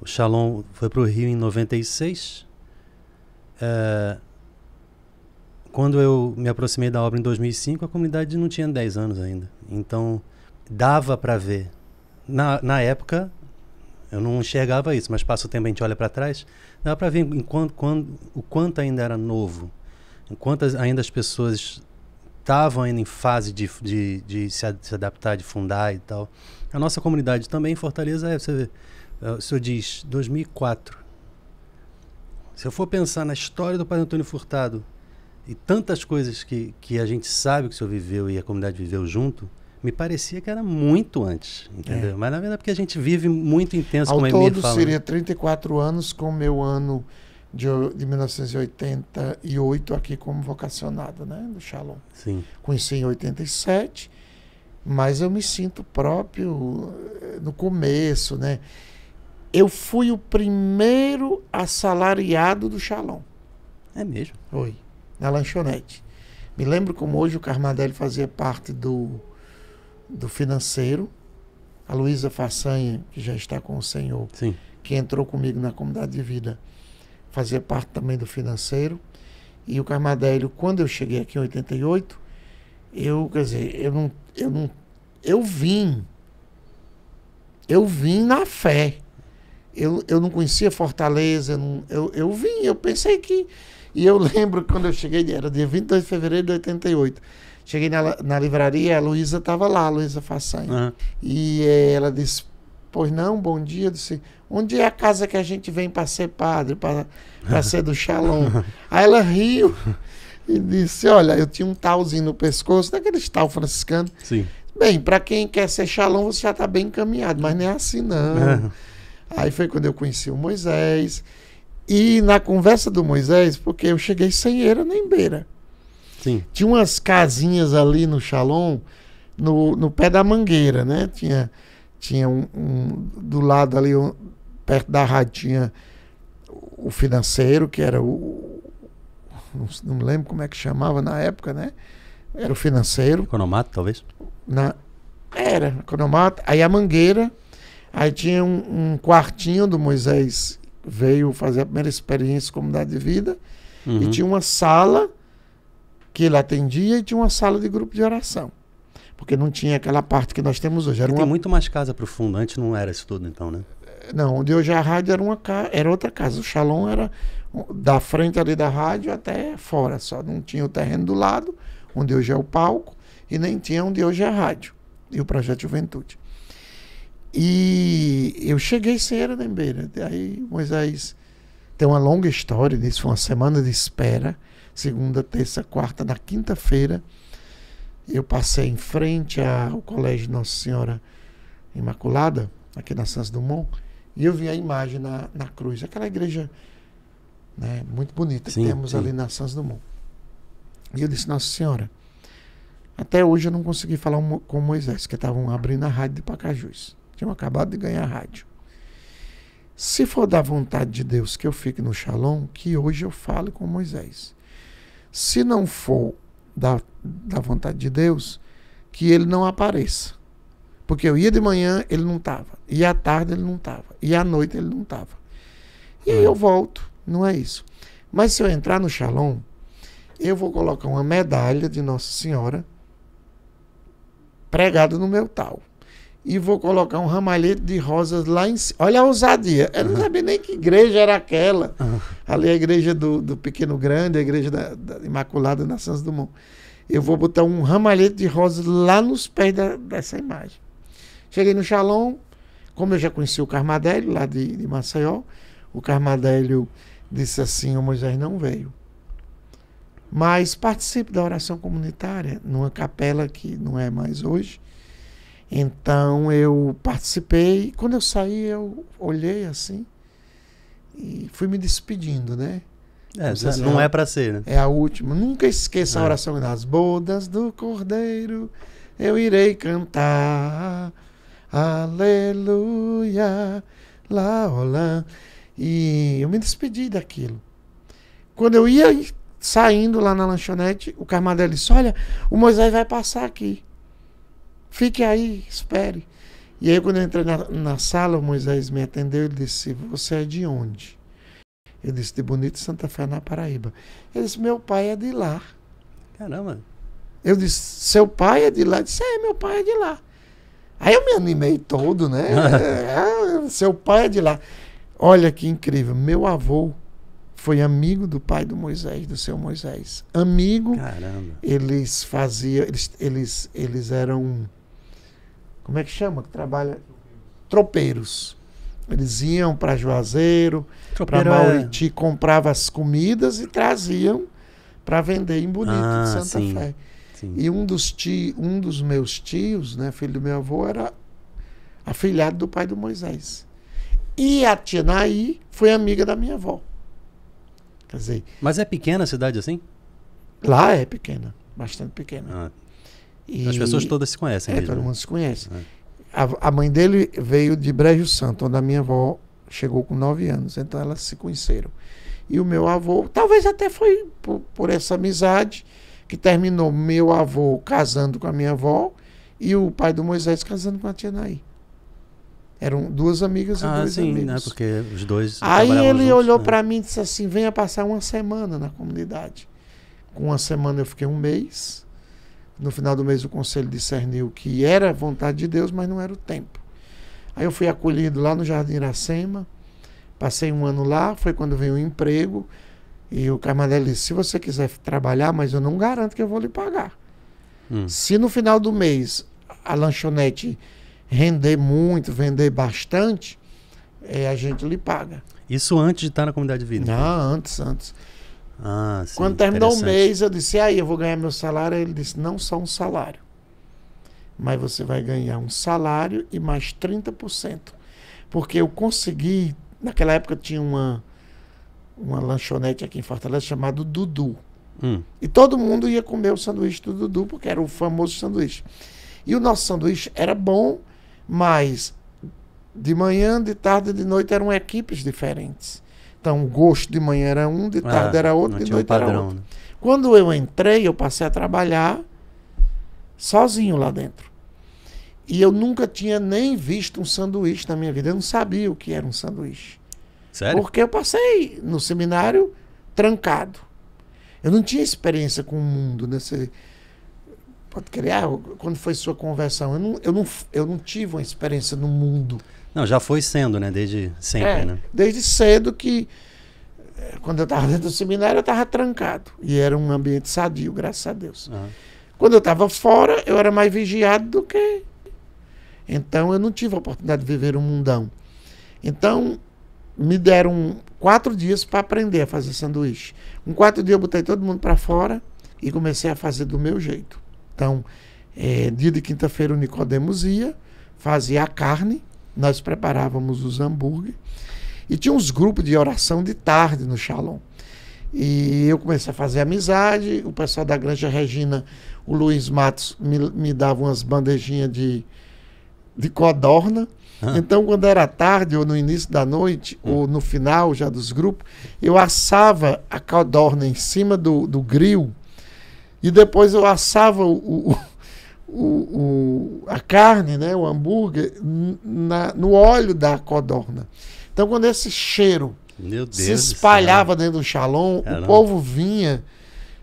o Shalom foi para o Rio em 96. É, quando eu me aproximei da obra em 2005, a comunidade não tinha 10 anos ainda. Então, dava para ver. Na, na época, eu não enxergava isso, mas passa o tempo a gente olha para trás, dava para ver enquanto, quando, o quanto ainda era novo, enquanto ainda as pessoas estavam ainda em fase de, de, de se, se, adaptar, de fundar e tal. A nossa comunidade também em Fortaleza, é, você vê, é, o senhor diz 2004. Se eu for pensar na história do Padre Antônio Furtado e tantas coisas que, que a gente sabe que o senhor viveu e a comunidade viveu junto, me parecia que era muito antes, entendeu? É. Mas na verdade é porque a gente vive muito intenso, Ao como todo seria 34 anos com o meu ano de, de 1988 aqui como vocacionado, né, do Shalom. Sim. Conheci em 87, mas eu me sinto próprio eh, no começo, né? eu fui o primeiro assalariado do Shalom. É mesmo? Foi, na lanchonete. Me lembro como hoje o Carmadelli fazia parte do, do financeiro. A Luísa Façanha, que já está com o Senhor, Sim. que entrou comigo na comunidade de vida, fazia parte também do financeiro. E o Carmadélio, quando eu cheguei aqui em 88, eu, quer dizer, eu não, eu não, eu vim, eu vim na fé eu, eu não conhecia Fortaleza, eu, não, eu, eu vim, eu pensei que. E eu <laughs> lembro quando eu cheguei, era dia 22 de fevereiro de 88. Cheguei na, na livraria, a Luísa estava lá, a Luísa Façanha. Uhum. E eh, ela disse: Pois não, bom dia. Eu disse: Onde é a casa que a gente vem para ser padre, para ser do Shalom? <laughs> Aí ela riu e disse: Olha, eu tinha um talzinho no pescoço, daquele tal franciscano. Sim. Bem, para quem quer ser Shalom, você já está bem encaminhado, mas não é assim não. <laughs> Aí foi quando eu conheci o Moisés. E na conversa do Moisés, porque eu cheguei sem eira nem beira. Sim. Tinha umas casinhas ali no Shalom, no, no pé da mangueira, né? Tinha, tinha um, um do lado ali, um, perto da rádio, tinha o financeiro, que era o. Não, me lembro como é que chamava na época, né? Era o financeiro. Economato, talvez? Na, era, economato. Aí a mangueira Aí tinha um, um, quartinho do Moisés, veio fazer a primeira experiência comunidade de vida, uhum. e tinha uma sala que ele atendia e tinha uma sala de grupo de oração. Porque não tinha aquela parte que nós temos hoje. Era uma... Tem muito mais casa profunda, antes não era isso tudo então, né? Não, onde hoje é a rádio era, uma ca... era outra casa. O Shalom era da frente ali da rádio até fora, só não tinha o terreno do lado, onde hoje é o palco, e nem tinha onde hoje é a rádio e o projeto Juventude. E eu cheguei sem era beira. Aí Moisés tem uma longa história disso, foi uma semana de espera. Segunda, terça, quarta, na quinta-feira, eu passei em frente ao Colégio Nossa Senhora Imaculada, aqui na Santos Dumont, e eu vi a imagem na, na cruz, aquela igreja né, muito bonita sim, que temos sim. ali na Santos Dumont. E eu disse, Nossa Senhora, até hoje eu não consegui falar com Moisés, que estavam abrindo a rádio de Pacajus. Tinham acabado de ganhar a rádio. Se for da vontade de Deus que eu fique no Shalom, que hoje eu fale com Moisés. Se não for da, da vontade de Deus, que ele não apareça. Porque eu ia de manhã, ele não estava. E à tarde, ele não estava. E à noite, ele não estava. E aí eu volto. Não é isso. Mas se eu entrar no Shalom, eu vou colocar uma medalha de Nossa Senhora pregado no meu tal. E vou colocar um ramalhete de rosas lá em cima. Olha a ousadia. Eu não uhum. sabia nem que igreja era aquela. Uhum. Ali é a igreja do, do Pequeno Grande, a igreja da, da Imaculada na Santos Dumont. Eu vou botar um ramalhete de rosas lá nos pés da, dessa imagem. Cheguei no Shalom, como eu já conheci o Carmadélio, lá de, de Maceió, o Carmadélio disse assim: o Moisés não veio. Mas participe da oração comunitária numa capela que não é mais hoje. Então eu participei. Quando eu saí, eu olhei assim e fui me despedindo, né? É, não é, é para ser, né? É a última. Nunca esqueça é. a oração nas bodas do Cordeiro. Eu irei cantar. Aleluia. Lá, olá. E eu me despedi daquilo. Quando eu ia saindo lá na lanchonete, o Carmadelo disse: Olha, o Moisés vai passar aqui. Fique aí, espere. E aí, quando eu entrei na, na sala, o Moisés me atendeu e disse: Você é de onde? Eu disse: De Bonito Santa Fé, na Paraíba. Ele disse: Meu pai é de lá. Caramba. Eu disse: Seu pai é de lá? Ele disse: É, meu pai é de lá. Aí eu me animei todo, né? é, <laughs> seu pai é de lá. Olha que incrível. Meu avô foi amigo do pai do Moisés, do seu Moisés. Amigo. Caramba. Eles faziam, eles, eles, eles eram, como é que chama? Que trabalha tropeiros. Eles iam para Juazeiro, para Mauriti, é... compravam as comidas e traziam para vender em Bonito, ah, de Santa sim, Fé. Sim. E um dos, tio, um dos meus tios, né, filho do meu avô, era afilhado do pai do Moisés. E a tia Naí foi amiga da minha avó. Quer dizer, Mas é pequena a cidade assim? Lá é pequena, bastante pequena. Ah. E... As pessoas todas se conhecem. É, mesmo. todo mundo se conhece. É. A, a, mãe dele veio de Brejo Santo, onde a minha avó chegou com nove anos, então elas se conheceram. E o meu avô, talvez até foi por, por essa amizade que terminou meu avô casando com a minha avó e o pai do Moisés casando com a tia Naí. Eram duas amigas ah, e dois sim, amigos. Né? Porque os dois. Aí ele juntos, olhou né? para mim e disse assim: venha passar uma semana na comunidade. Com uma semana eu fiquei um mês. No final do mês o conselho discerniu que era vontade de Deus, mas não era o tempo. Aí eu fui acolhido lá no Jardim Iracema. Passei um ano lá, foi quando veio o emprego. E o Carmadel disse: se você quiser trabalhar, mas eu não garanto que eu vou lhe pagar. Hum. Se no final do mês a lanchonete render muito, vender bastante, é, a gente lhe paga. Isso antes de estar na comunidade de vida? Não, antes, antes. Ah, sim, Quando terminou o mês, eu disse, aí, eu vou ganhar meu salário. Ele disse, não só um salário. Mas você vai ganhar um salário e mais 30%. Porque eu consegui, naquela época tinha uma, uma lanchonete aqui em Fortaleza chamada Dudu. Hum. E todo mundo ia comer o sanduíche do Dudu, porque era o famoso sanduíche. E o nosso sanduíche era bom, mas de manhã, de tarde e de noite eram equipes diferentes. Então, o gosto de manhã era um, de tarde ah, era outro, de noite um padrão, era outro. Né? Quando eu entrei, eu passei a trabalhar sozinho lá dentro. E eu nunca tinha nem visto um sanduíche na minha vida. Eu não sabia o que era um sanduíche. Sério? Porque eu passei no seminário trancado. Eu não tinha experiência com o mundo. Né? pode criar, quando foi sua conversão? Eu não, eu não, eu não tive uma experiência no mundo. Não, já foi sendo, né? Desde sempre, é, né? Desde cedo que, eh, quando eu estava dentro do seminário, eu estava trancado. E era um ambiente sadio, graças a Deus. Uhum. Quando eu estava fora, eu era mais vigiado do que. Então eu não tive a oportunidade de viver um mundão. Então me deram quatro dias para aprender a fazer sanduíche. Em quatro dias eu botei todo mundo para fora e comecei a fazer do meu jeito. Então, é, dia de quinta-feira o Nicodemos ia, fazia a carne, nós preparávamos os hambúrguer e tinha uns grupos de oração de tarde no Shalom. E eu comecei a fazer amizade, o pessoal da Granja Regina, o Luiz Matos, me, me dava umas bandejinhas de, de codorna. Ah. Então, quando era tarde, ou no início da noite, hum. ou no final já dos grupos, eu assava a codorna em cima do, do grill e depois eu assava o, o, o, o a carne, né, o hambúrguer, na, no óleo da codorna. Então, quando esse cheiro se espalhava dentro do Caramba. o povo vinha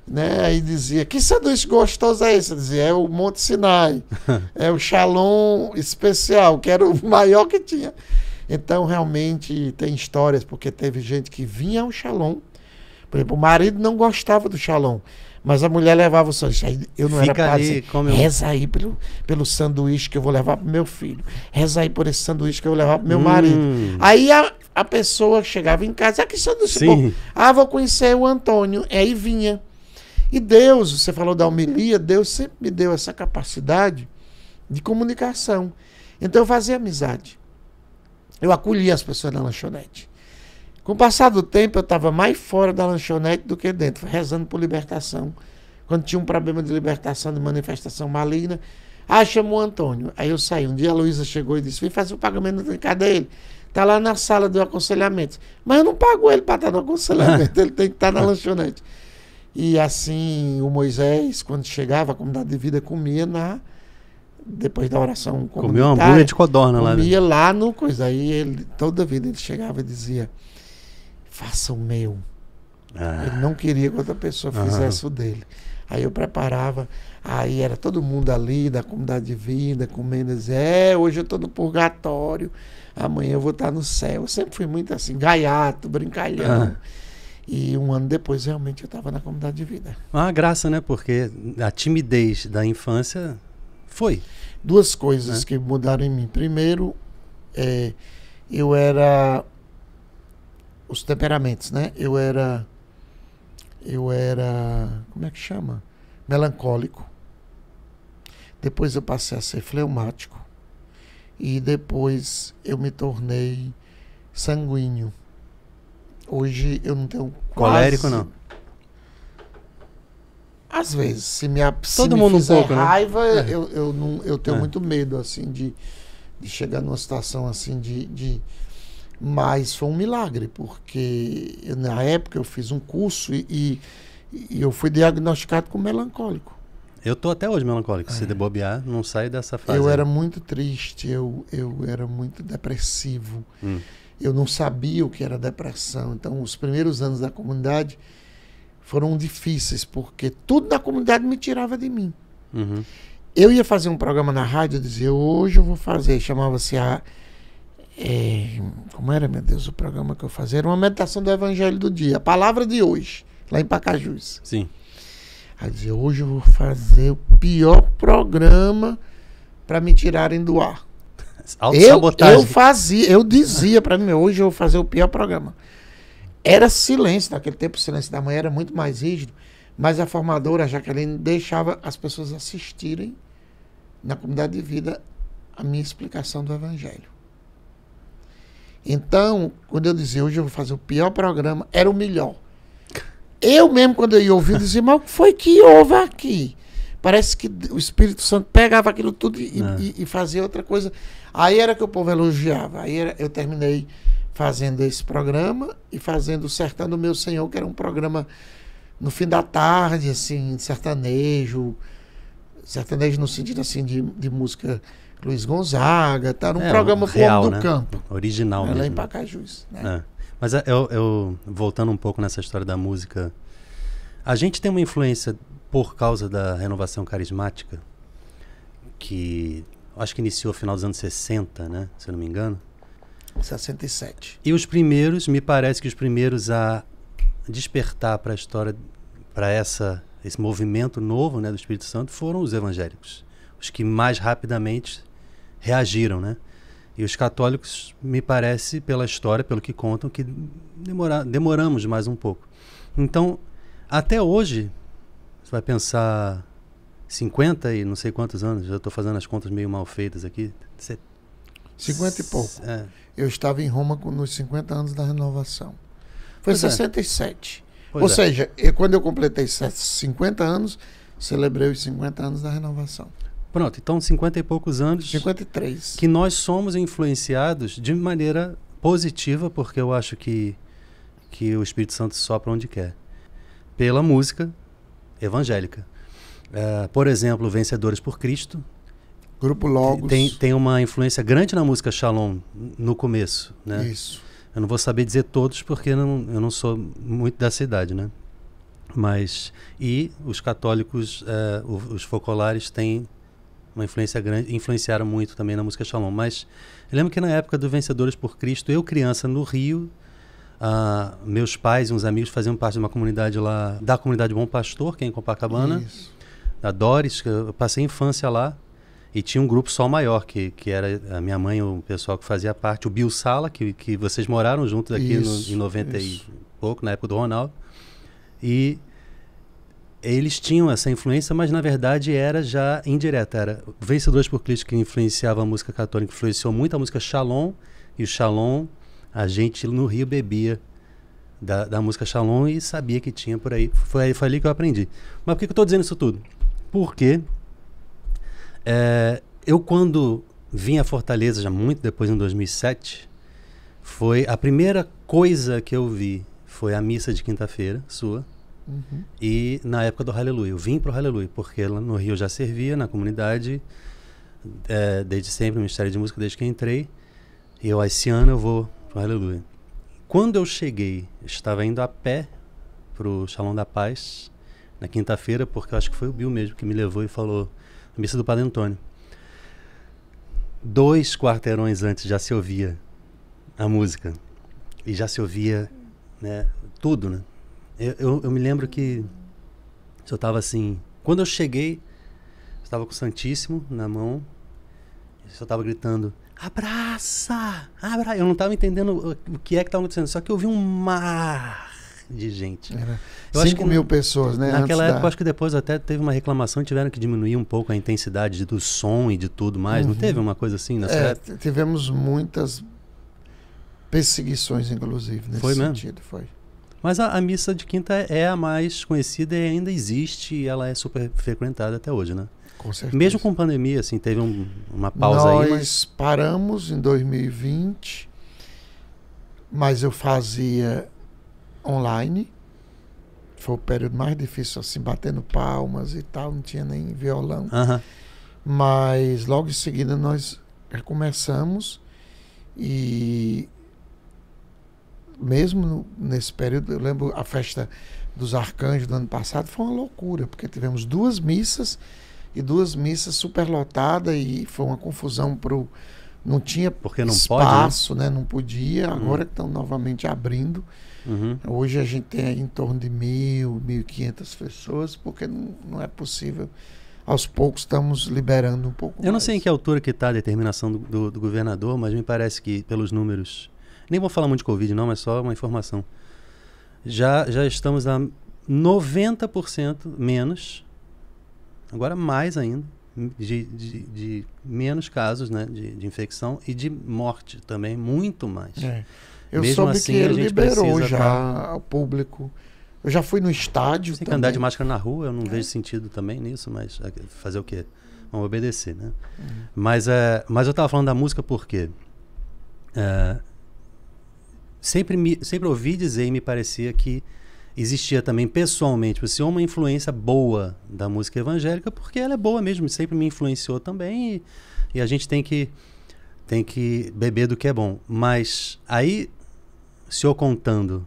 né, e dizia: Que sanduíche gostoso é esse? Eu dizia: É o Monte Sinai, <laughs> é o shalom especial, que era o <laughs> maior que tinha. Então, realmente, tem histórias, porque teve gente que vinha ao shalom. Por exemplo, o marido não gostava do shalom. Mas a mulher levava o sanduíche. Eu não Fica era padre. Assim, Reza aí pelo, pelo sanduíche que eu vou levar pro meu filho. Reza aí por esse sanduíche que eu vou levar pro meu hum. marido. Aí a, a pessoa chegava em casa, ah, que sanduíche Sim. bom. Ah, vou conhecer o Antônio. Aí vinha. E Deus, você falou da homilia, Deus sempre me deu essa capacidade de comunicação. Então eu fazia amizade. Eu acolhia as pessoas na lanchonete. Com o passar do tempo, eu estava mais fora da lanchonete do que dentro, rezando por libertação. Quando tinha um problema de libertação, de manifestação maligna, ah, chamou o Antônio. Aí eu saí. Um dia a Luísa chegou e disse: Vem fazer o pagamento. Cadê ele? Está lá na sala do aconselhamento. Mas eu não pago ele para estar no aconselhamento, <laughs> ele tem que estar na lanchonete. E assim, o Moisés, quando chegava, a comunidade de vida comia na. Depois da oração Comia uma hambúrguer de codorna lá. Né? Comia lá no coisa. Aí ele, toda vida ele chegava e dizia: faça o meu. Ah. Ele não queria que outra pessoa fizesse o dele. Aí eu preparava, aí era todo mundo ali da comunidade de vida, comendo, dizia, é, hoje eu estou no purgatório, amanhã eu vou estar no céu. Eu sempre fui muito assim, gaiato, brincalhão. Ah. E um ano depois, realmente, eu estava na comunidade de vida. Uma graça, né? Porque a timidez da infância foi. Duas coisas né? que mudaram em mim. Primeiro, é, eu era os temperamentos, né? Eu era eu era, como é que chama? Melancólico. Depois eu passei a ser fleumático. E depois eu me tornei sanguíneo. Hoje eu não tenho colérico não. Às vezes, se me, se Todo me mundo fizer um pouco, né? raiva, né? eu, eu, não, eu tenho é. muito medo assim de, de chegar numa situação assim de, de mas foi um milagre, porque na época eu fiz um curso e, e, eu fui diagnosticado com melancólico. Eu tô até hoje melancólico. É. Se debobear, não sai dessa fase. Eu era muito triste, eu, eu era muito depressivo. Hum. Eu não sabia o que era depressão. Então, os primeiros anos da comunidade foram difíceis, porque tudo na comunidade me tirava de mim. Uhum. Eu ia fazer um programa na rádio, eu dizia, hoje eu vou fazer, chamava-se a é, como era, meu Deus, o programa que eu fazia? Era uma meditação do Evangelho do dia, a palavra de hoje, lá em Pacajus. Sim. Aí dizia, hoje eu vou fazer o pior programa para me tirarem do ar. <laughs> Eu, eu fazia, eu dizia para mim, hoje eu vou fazer o pior programa. Era silêncio, naquele tempo o silêncio da manhã era muito mais rígido, mas a formadora, Jaqueline, deixava as pessoas assistirem na comunidade de vida a minha explicação do Evangelho. Então, quando eu dizia hoje eu vou fazer o pior programa, era o melhor. Eu mesmo, quando eu ia ouvir, dizia, mas o que foi que houve aqui? Parece que o Espírito Santo pegava aquilo tudo e, é. e, e fazia outra coisa. Aí era que o povo elogiava. Aí era, eu terminei fazendo esse programa e fazendo o Sertão do Meu Senhor, que era um programa no fim da tarde, assim, sertanejo. Sertanejo no sentido assim de, de música Luiz Gonzaga, tá num é, programa real, do né? campo. Original Ela é em Pacajus. Né? É. Mas é, eu, eu, voltando um pouco nessa história da música, a gente tem uma influência por causa da renovação carismática, que acho que iniciou no final dos anos 60, né? Se eu não me engano. 67. E os primeiros, me parece que os primeiros a despertar para a história, para essa esse movimento novo, né, do Espírito Santo, foram os evangélicos, os que mais rapidamente reagiram, né? E os católicos, me parece, pela história, pelo que contam, que demora, demoramos mais um pouco. Então, até hoje, você vai pensar 50 e não sei quantos anos, já estou fazendo as contas meio mal feitas aqui. 50 e pouco. É. Eu estava em Roma nos 50 anos da renovação. Foi pois 67. É. Ou é. seja, eu, quando eu completei 50 anos, celebrei os 50 anos da renovação. Pronto, então 50 e poucos anos. 53. Que nós somos influenciados de maneira positiva, porque eu acho que, que o Espírito Santo sopra onde quer. Pela música evangélica. Uh, por exemplo, Vencedores por Cristo. Grupo Logos. Tem, tem uma influência grande na música Shalom no começo, né? Isso. Eu não vou saber dizer todos porque não, eu não sou muito dessa idade, né? Mas e os católicos, uh, os focolares têm uma influência grande, influenciaram muito também na música Shalom. Mas eu lembro que na época do Vencedores por Cristo, eu criança no Rio, uh, meus pais e uns amigos faziam parte de uma comunidade lá, da comunidade Bom Pastor, que é em Copacabana, Isso. da Doris, que eu passei a infância lá. E tinha um grupo só maior, que, que era a minha mãe, o pessoal que fazia parte, o Bill Sala, que, que vocês moraram juntos aqui isso, no, em 90 isso. e pouco, na época do Ronaldo. E eles tinham essa influência, mas na verdade era já indireta. Era Vencedores por Cristo que influenciava a música católica, influenciou muito a música Shalom, e o Shalom, a gente no Rio bebia da, da música Shalom e sabia que tinha por aí. Foi, foi ali que eu aprendi. Mas por que, que eu estou dizendo isso tudo? Porque é, eu, quando vim a Fortaleza, já muito depois, em 2007, foi a primeira coisa que eu vi foi a missa de quinta-feira, sua Uhum. E na época do Aleluia, eu vim para o Aleluia, porque lá no Rio já servia na comunidade, é, desde sempre, no Ministério de Música, desde que entrei. E eu, esse ano eu vou para o Aleluia. Quando eu cheguei, estava indo a pé para o Salão da Paz, na quinta-feira, porque eu acho que foi o Bill mesmo que me levou e falou, na missa do Padre Antônio. Dois quarteirões antes já se ouvia a música. E já se ouvia né, tudo, né? Eu, eu, eu me lembro que eu estava assim. Quando eu cheguei, estava com o Santíssimo na mão. Eu estava gritando: abraça! Abra! Eu não estava entendendo o que é que estava acontecendo, só que eu vi um mar de gente. Era eu 5 mil pessoas, né? Naquela época, da... acho que depois até teve uma reclamação tiveram que diminuir um pouco a intensidade do som e de tudo mais. Uhum. Não teve uma coisa assim nessa é, época? Tivemos muitas perseguições, inclusive, nesse foi sentido. Mesmo? Foi. Mas a, a, missa de quinta é a mais conhecida e ainda existe e ela é super frequentada até hoje, né? Com certeza. Mesmo com pandemia, assim, teve um, uma pausa Nós aí. Nós paramos em 2020, mas eu fazia online. Foi o período mais difícil, assim, batendo palmas e tal, não tinha nem violão. Mas logo em seguida nós recomeçamos e mesmo nesse período, eu lembro a festa dos arcanjos do ano passado foi uma loucura, porque tivemos duas missas e duas missas superlotadas e foi uma confusão pro não tinha porque não espaço, pode, né? né? Não podia. Uhum. Agora que estão novamente abrindo. Uhum. Hoje a gente tem em torno de mil, mil e quinhentas pessoas, porque não, não é possível. Aos poucos estamos liberando um pouco. Eu mais. não sei em que altura que está a determinação do, do, do governador, mas me parece que pelos números nem vou falar muito de Covid, não, mas só uma informação. Já, já estamos a 90% menos, agora mais ainda, de, de, de menos casos né, de, de, infecção e de morte também, muito mais. É. Eu Mesmo soube assim, que ele liberou já pra... ao público. Eu já fui no estádio. Tem que andar de máscara na rua, eu não é. vejo sentido também nisso, mas é, fazer o quê? Vamos obedecer, né? Uhum. Mas, é, mas eu estava falando da música porque é, sempre, me, sempre ouvi dizer e me parecia que existia também pessoalmente assim, uma influência boa da música evangélica, porque ela é boa mesmo, sempre me influenciou também e, e a gente tem que, tem que beber do que é bom. Mas aí, se eu contando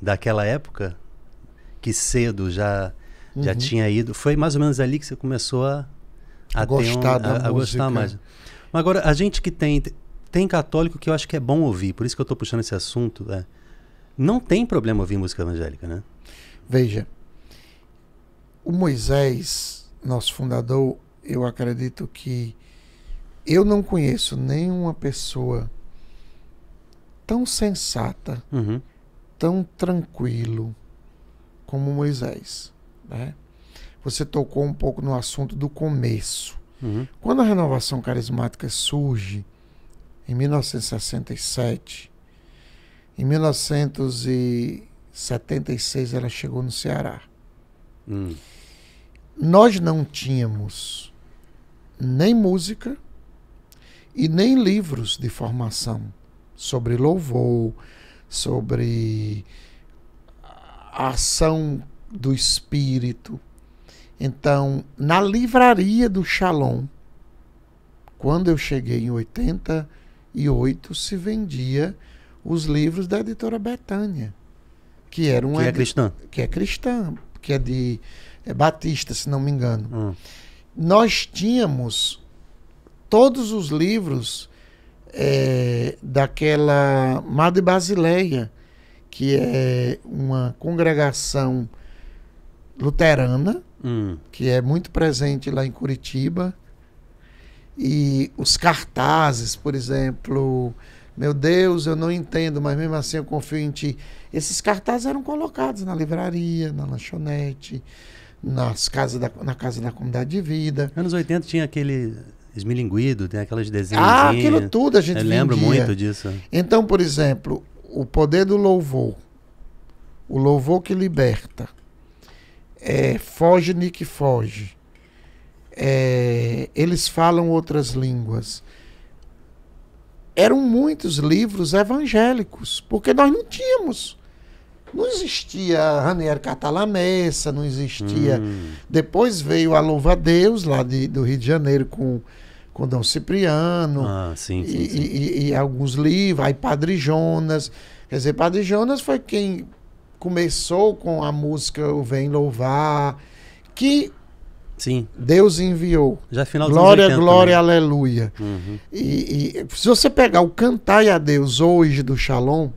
daquela época, que cedo já, uhum. já tinha ido, foi mais ou menos ali que você começou a, a, gostar, um, a, a gostar mais. Mas agora, a gente que tem tem católico que eu acho que é bom ouvir, por isso que eu estou puxando esse assunto. É, não tem problema ouvir música evangélica, né? Veja, o Moisés, nosso fundador, eu acredito que eu não conheço nenhuma pessoa tão sensata, Uhum. tão tranquilo como Moisés. Né? Você tocou um pouco no assunto do começo. Uhum. Quando a renovação carismática surge, em 1967, em 1976 ela chegou no Ceará. Hum. Nós não tínhamos nem música e nem livros de formação sobre louvor, sobre a ação do espírito. Então, na livraria do Shalom, quando eu cheguei em 88, se vendia os livros da editora Betânia, que era um Que é cristã. que é cristã, que é de é batista, se não me engano. Hum. Nós tínhamos todos os livros é, daquela Madre Basileia, que é uma congregação luterana, Hum. que é muito presente lá em Curitiba. E os cartazes, por exemplo, meu Deus, eu não entendo, mas mesmo assim eu confio em ti. Esses cartazes eram colocados na livraria, na lanchonete, nas casas da, na casa da comunidade de vida. Anos 80 tinha aquele esmilinguido, tem aquelas desenhos. Ah, aquilo tudo a gente Eu lembro muito disso. Então, por exemplo, o poder do louvor, o louvor que liberta, é, foge Nick foge, é, eles falam outras línguas. Eram muitos livros evangélicos, porque nós não tínhamos. Não existia Ranieri Catalamessa, não existia. Hum. Depois veio a Louva a Deus, lá de, do Rio de Janeiro, com, com Dom Cipriano Ah, sim, sim. e, sim. e- e alguns livros, aí Padre Jonas. Quer dizer, Padre Jonas foi quem começou com a música O Vem Louvar, que Sim, Deus enviou. já final dos Glória, anos 80 glória, aleluia. também. Uhum. E, e se você pegar o Cantai a Deus hoje do Shalom,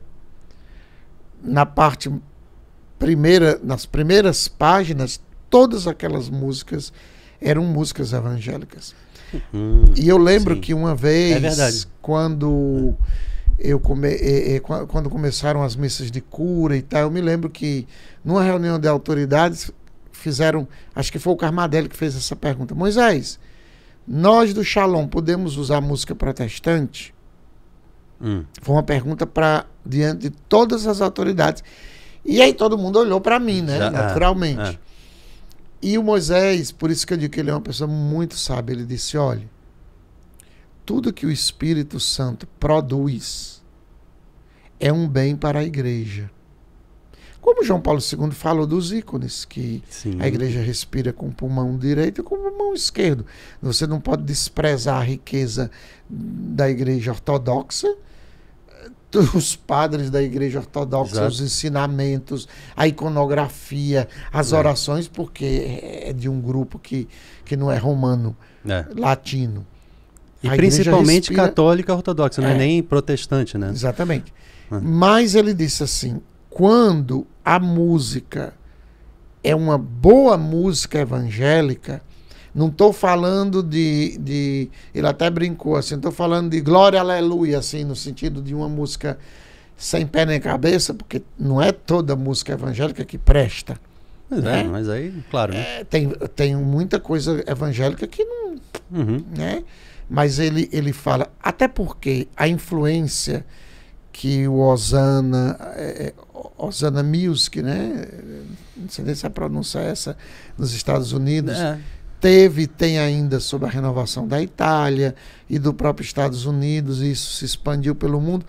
na parte primeira, nas primeiras páginas, todas aquelas músicas eram músicas evangélicas. Hum. E eu lembro Sim. que uma vez, É quando eu come, qua- quando começaram as missas de cura e tal, eu me lembro que numa reunião de autoridades fizeram, acho que foi o Carmadelli que fez essa pergunta. Moisés, nós do Shalom podemos usar música protestante? Hum. Foi uma pergunta para diante de todas as autoridades. E aí todo mundo olhou para mim, né? Já- ah, Naturalmente. ah. E o Moisés, por isso que eu digo que ele é uma pessoa muito sábia, ele disse: olha, tudo que o Espírito Santo produz é um bem para a igreja. Como João Paulo II falou dos ícones, que Sim. a igreja respira com o pulmão direito e com o pulmão esquerdo. Você não pode desprezar a riqueza da igreja ortodoxa, os padres da igreja ortodoxa, Exato. os ensinamentos, a iconografia, as É. orações, porque é de um grupo que, que não é romano, É. latino. E A principalmente respira- católica ortodoxa, não é É. nem protestante, né? Exatamente. Ah. Mas ele disse assim: quando a música é uma boa música evangélica, não estou falando de, de. Ele até brincou assim, estou falando de glória, aleluia, assim, no sentido de uma música sem pé nem cabeça, porque não é toda música evangélica que presta. Mas, é, né? mas aí, claro. né? É, tem, tem muita coisa evangélica que não, Uhum. né? Mas ele, ele fala, até porque a influência que o Osana, é, é, Osana Music, né? Não sei nem se a pronúncia é essa, nos Estados Unidos, É. teve e tem ainda sobre a renovação da Itália e do próprio Estados Unidos, e isso se expandiu pelo mundo.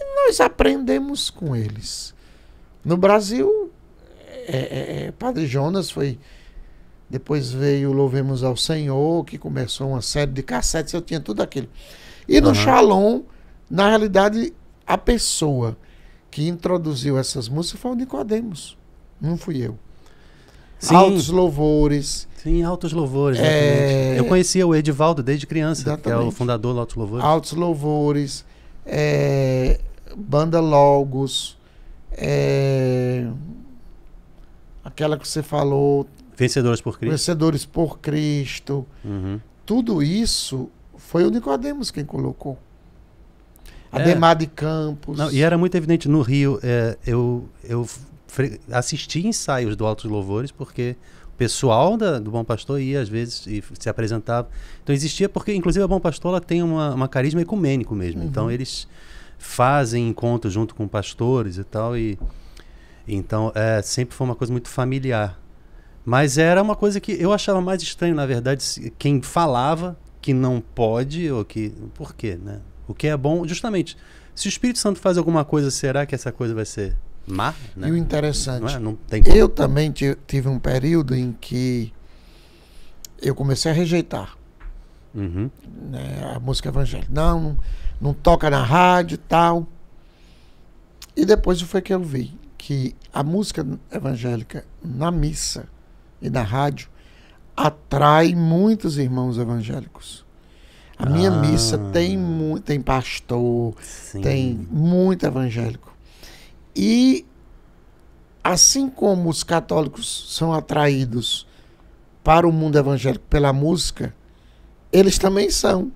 E nós aprendemos com eles. No Brasil, é, é, é, Padre Jonas foi. Depois veio Louvemos ao Senhor, que começou uma série de cassetes, eu tinha tudo aquilo. E no. Shalom, na realidade, a pessoa que introduziu essas músicas foi o Nicodemos. Não fui eu. Sim, Altos louvores. sim, altos louvores. É. exatamente. Eu conhecia o Edivaldo desde criança, que é o Exatamente. fundador do Altos Louvores. Altos Louvores, é, Banda Logos, é, aquela que você falou, Vencedores por Cristo. Vencedores por Cristo. Uhum. Tudo isso Foi o Nicodemos quem colocou. Ademar é. de Campos. Não, e era muito evidente no Rio. É, eu eu assisti ensaios do Altos Louvores porque o pessoal da, do Bom Pastor ia às vezes e se apresentava. Então existia porque, inclusive, a Bom Pastor ela tem uma, uma carisma ecumênico mesmo. Uhum. Então eles fazem encontros junto com pastores e tal. E então é, sempre foi uma coisa muito familiar. Mas era uma coisa que eu achava mais estranho, na verdade, quem falava que não pode ou que por quê, né? O que é bom, justamente, se o Espírito Santo faz alguma coisa, será que essa coisa vai ser má? Né? E o interessante, não é? não tem eu também tive um período em que eu comecei a rejeitar uhum. né, a música evangélica. Não, não, toca na rádio e tal. E depois foi que eu vi que a música evangélica na missa e na rádio atrai muitos irmãos evangélicos. A minha ah. missa tem, tem pastor, Sim. tem muito evangélico. E assim como os católicos são atraídos para o mundo evangélico pela música, eles também são.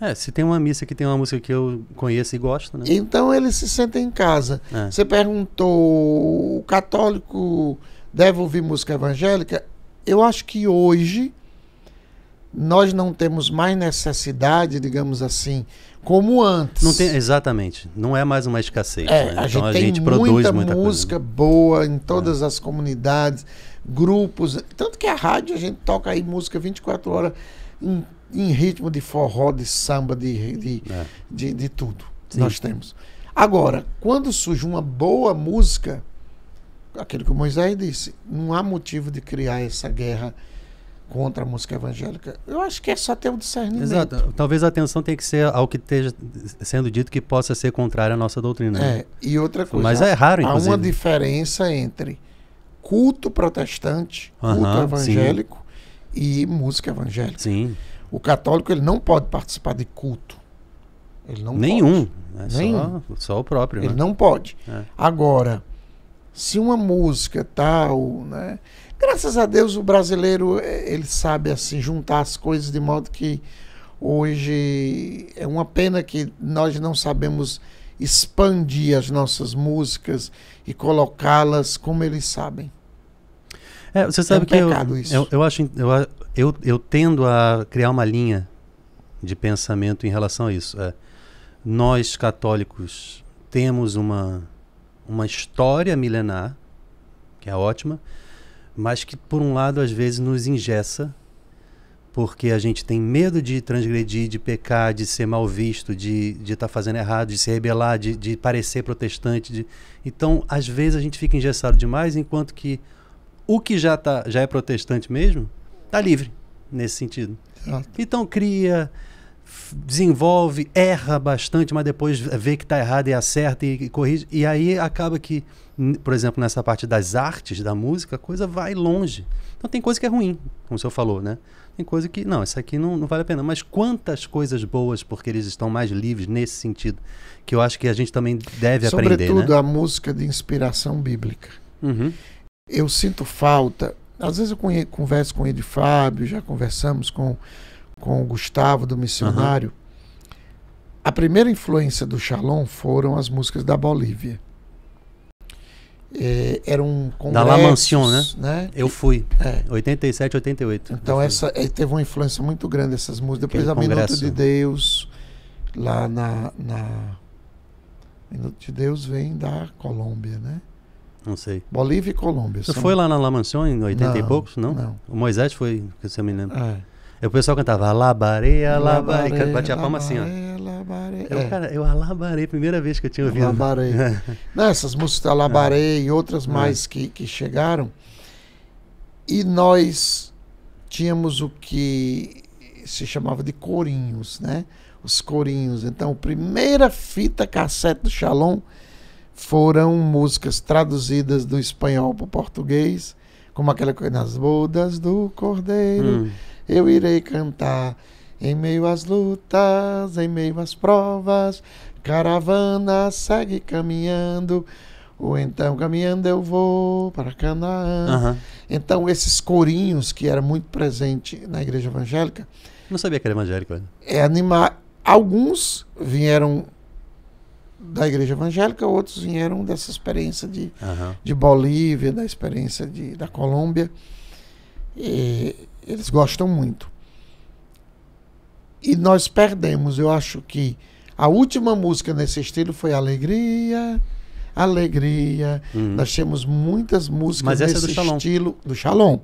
É, se tem uma missa que tem uma música que eu conheço e gosto, né? Então eles se sentem em casa. É. Você perguntou, o católico deve ouvir música evangélica? Eu acho que hoje nós não temos mais necessidade, digamos assim, como antes. Não tem, exatamente. Não é mais uma escassez. É, né? a então gente a gente produz muita, muita música coisa. boa em todas é. as comunidades, grupos. Tanto que a rádio a gente toca aí música 24 horas em, em ritmo de forró, de samba, de, de, é. de, de, tudo. Sim. Nós temos. Agora, quando surge uma boa música, aquilo que o Moisés disse, não há motivo de criar essa guerra contra a música evangélica. Eu acho que é só ter o um discernimento. Exato. Talvez a atenção tenha que ser ao que esteja sendo dito que possa ser contrário à nossa doutrina. Né? É, e outra coisa. Mas é raro, inclusive. Há uma diferença entre culto protestante, culto evangélico sim. e música evangélica. Sim. O católico ele não pode participar de culto. Ele não Nenhum. Pode. É Nenhum. Só, só o próprio. Ele né? não pode. É. Agora, se uma música tal, né? Graças a Deus o brasileiro eh, ele sabe assim juntar as coisas de modo que hoje é uma pena que nós não sabemos expandir as nossas músicas e colocá-las como eles sabem. É, você sabe é um que eu, eu, eu, acho eu, eu, eu tendo a criar uma linha de pensamento em relação a isso. É, nós católicos temos uma uma história milenar que é ótima mas que por um lado às vezes nos ingessa, porque a gente tem medo de transgredir, de pecar, de ser mal visto, de estar de tá fazendo errado, de se rebelar, de, de parecer protestante. De... Então, às vezes a gente fica engessado demais, enquanto que o que já, tá, já é protestante mesmo está livre nesse sentido. Então cria, desenvolve, erra bastante, mas depois vê que está errado e acerta e, e corrige. E aí acaba que por exemplo, nessa parte das artes, da música, a coisa vai longe. Então tem coisa que é ruim, como o senhor falou, né? Tem coisa que, não, isso aqui não, não vale a pena. Mas quantas coisas boas, porque eles estão mais livres nesse sentido, que eu acho que a gente também deve Sobretudo aprender. Sobretudo né? a música de inspiração bíblica. Uhum. Eu sinto falta, às vezes eu converso com ele, Fábio, já conversamos com, com o Gustavo do Missionário. Uhum. A primeira influência do Shalom foram as músicas da Bolívia é, era um Da La Mansion, né? né? Eu fui. É. 87, 88. Então essa é, teve uma influência muito grande essas músicas. Depois Aquele a Minuto congresso. de Deus, lá na, na. Minuto de Deus vem da Colômbia, né? Não sei. Bolívia e Colômbia. Você são... foi lá na La Mansion em 80 não, e poucos, não? Não. O Moisés foi, que você me lembra. É. O pessoal cantava alabarei, alabarei, batia a palma assim, ó. Alabarei. Eu, é. cara, eu alabarei, primeira vez que eu tinha ouvido. Alabarei. <laughs> Essas músicas alabarei e outras é. mais que, que chegaram. E nós tínhamos o que se chamava de corinhos, né? Os corinhos. Então, a primeira fita cassete do Shalom foram músicas traduzidas do espanhol para o português, como aquela coisa nas bodas do Cordeiro. Hum eu irei cantar. Em meio às lutas, em meio às provas, caravana segue caminhando. Ou então, caminhando eu vou para Canaã. Uhum. Então, esses corinhos que era muito presente na igreja evangélica. Não sabia que era evangélico. Né? É animar. Alguns vieram da igreja evangélica, outros vieram dessa experiência de, uhum. de Bolívia, da experiência de, da Colômbia. E eles gostam muito. E nós perdemos, eu acho que a última música nesse estilo foi Alegria, Alegria. Uhum. Nós temos muitas músicas mas essa nesse é do estilo do Shalom.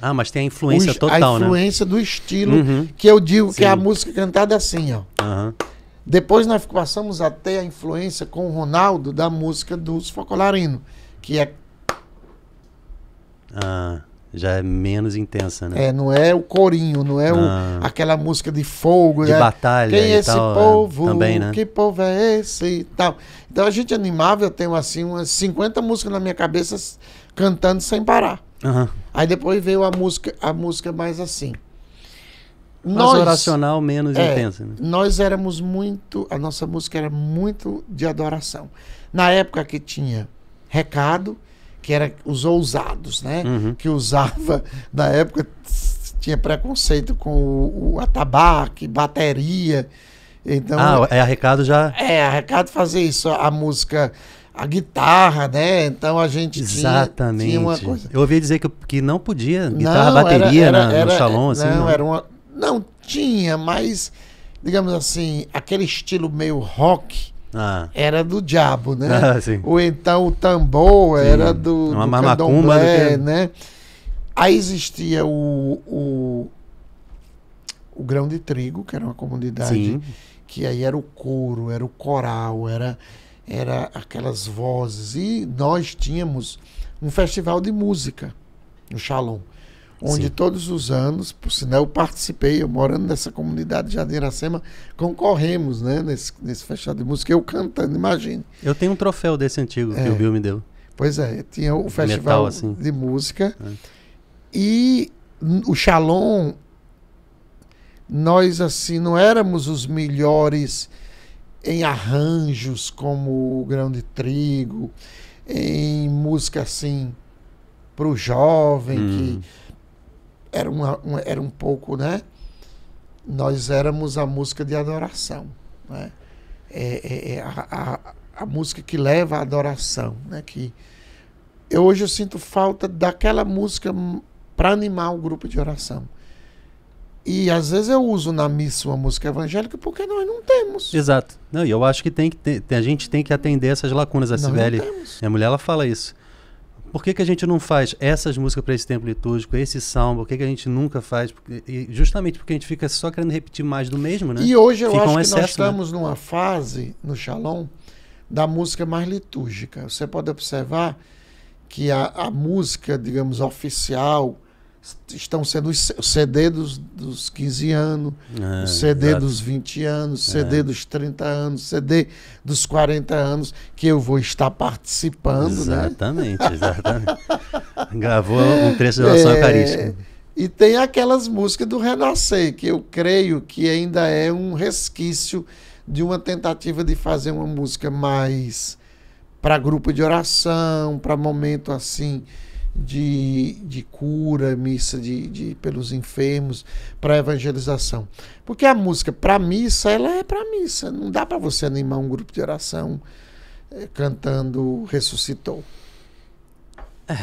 Ah, mas tem a influência o, total, né? A influência né? do estilo uhum. que eu digo Sim. que é a música cantada assim, ó. Uhum. Depois nós passamos a ter a influência com o Ronaldo da música dos Focolarinos, que é. Ah, já é menos intensa, né? É, não é o corinho, não é ah. o, aquela música de fogo, de né? batalha. Quem é esse tal, povo? Também, né? Que povo é esse e tal. Então a gente animava, eu tenho assim umas 50 músicas na minha cabeça cantando sem parar. Uhum. Aí depois veio a música, a música mais assim. Mais nós, oracional, menos é, intensa. Né? Nós éramos muito. A nossa música era muito de adoração. Na época que tinha recado, que era os ousados, né? Uhum. Que usava, <laughs> na época, tinha preconceito com o, o atabaque, bateria. Então, ah, é a recado já. É, a recado fazia isso. A música a guitarra, né? Então a gente Exatamente. Tinha, tinha uma coisa. Eu ouvi dizer que, que não podia guitarra, não, bateria era, era, na, no salão, assim. Não, não, era uma, não tinha, mas, digamos assim, aquele estilo meio rock ah. era do diabo, né? <laughs> Ah, Ou então o tambor sim. era do, Uma do candomblé, que... né? Aí existia o, o, o grão de trigo, que era uma comunidade sim. que aí era o coro, era o coral, era, era aquelas vozes. E nós tínhamos um festival de música no Shalom onde Sim. todos os anos, por sinal, eu participei, eu morando nessa comunidade de Jardim Iracema, concorremos né, nesse, nesse festival de música, eu cantando, imagine. Eu tenho um troféu desse antigo é. que o Bill me deu. Pois é, tinha o festival Metal, assim. de música é. e o Shalom, nós assim não éramos os melhores em arranjos como o grão de trigo, em música assim para o jovem hum. que era, uma, uma, era um pouco, né? Nós éramos a música de adoração, né? É, é, é a, a, a, música que leva à adoração, né? Que eu, hoje eu sinto falta daquela música para animar o grupo de oração. E às vezes eu uso na missa uma música evangélica porque nós não temos. Exato. Não, e eu acho que tem que ter, a gente tem que atender essas lacunas. A Sibeli, minha mulher, ela fala isso. Por que, que a gente não faz essas músicas para esse tempo litúrgico, esse salmo? Por que, que a gente nunca faz? Porque, justamente porque a gente fica só querendo repetir mais do mesmo, né? E hoje eu fica acho um excesso, que nós né? estamos né? numa fase, no Shalom, da música mais litúrgica. Você pode observar que a, a música, digamos, oficial, estão sendo o CD dos, dos 15 anos, é, o CD exato. dos 20 anos, CD é. dos 30 anos, CD dos 40 anos, que eu vou estar participando. Exatamente, né? <laughs> exatamente. Gravou um trecho de relação é, eucarística. E tem aquelas músicas do Renascer, que eu creio que ainda é um resquício de uma tentativa de fazer uma música mais para grupo de oração, para momento assim de, de cura, missa de, de pelos enfermos, para evangelização. Porque a música para missa, ela é para missa. Não dá para você animar um grupo de oração é, cantando ressuscitou. É,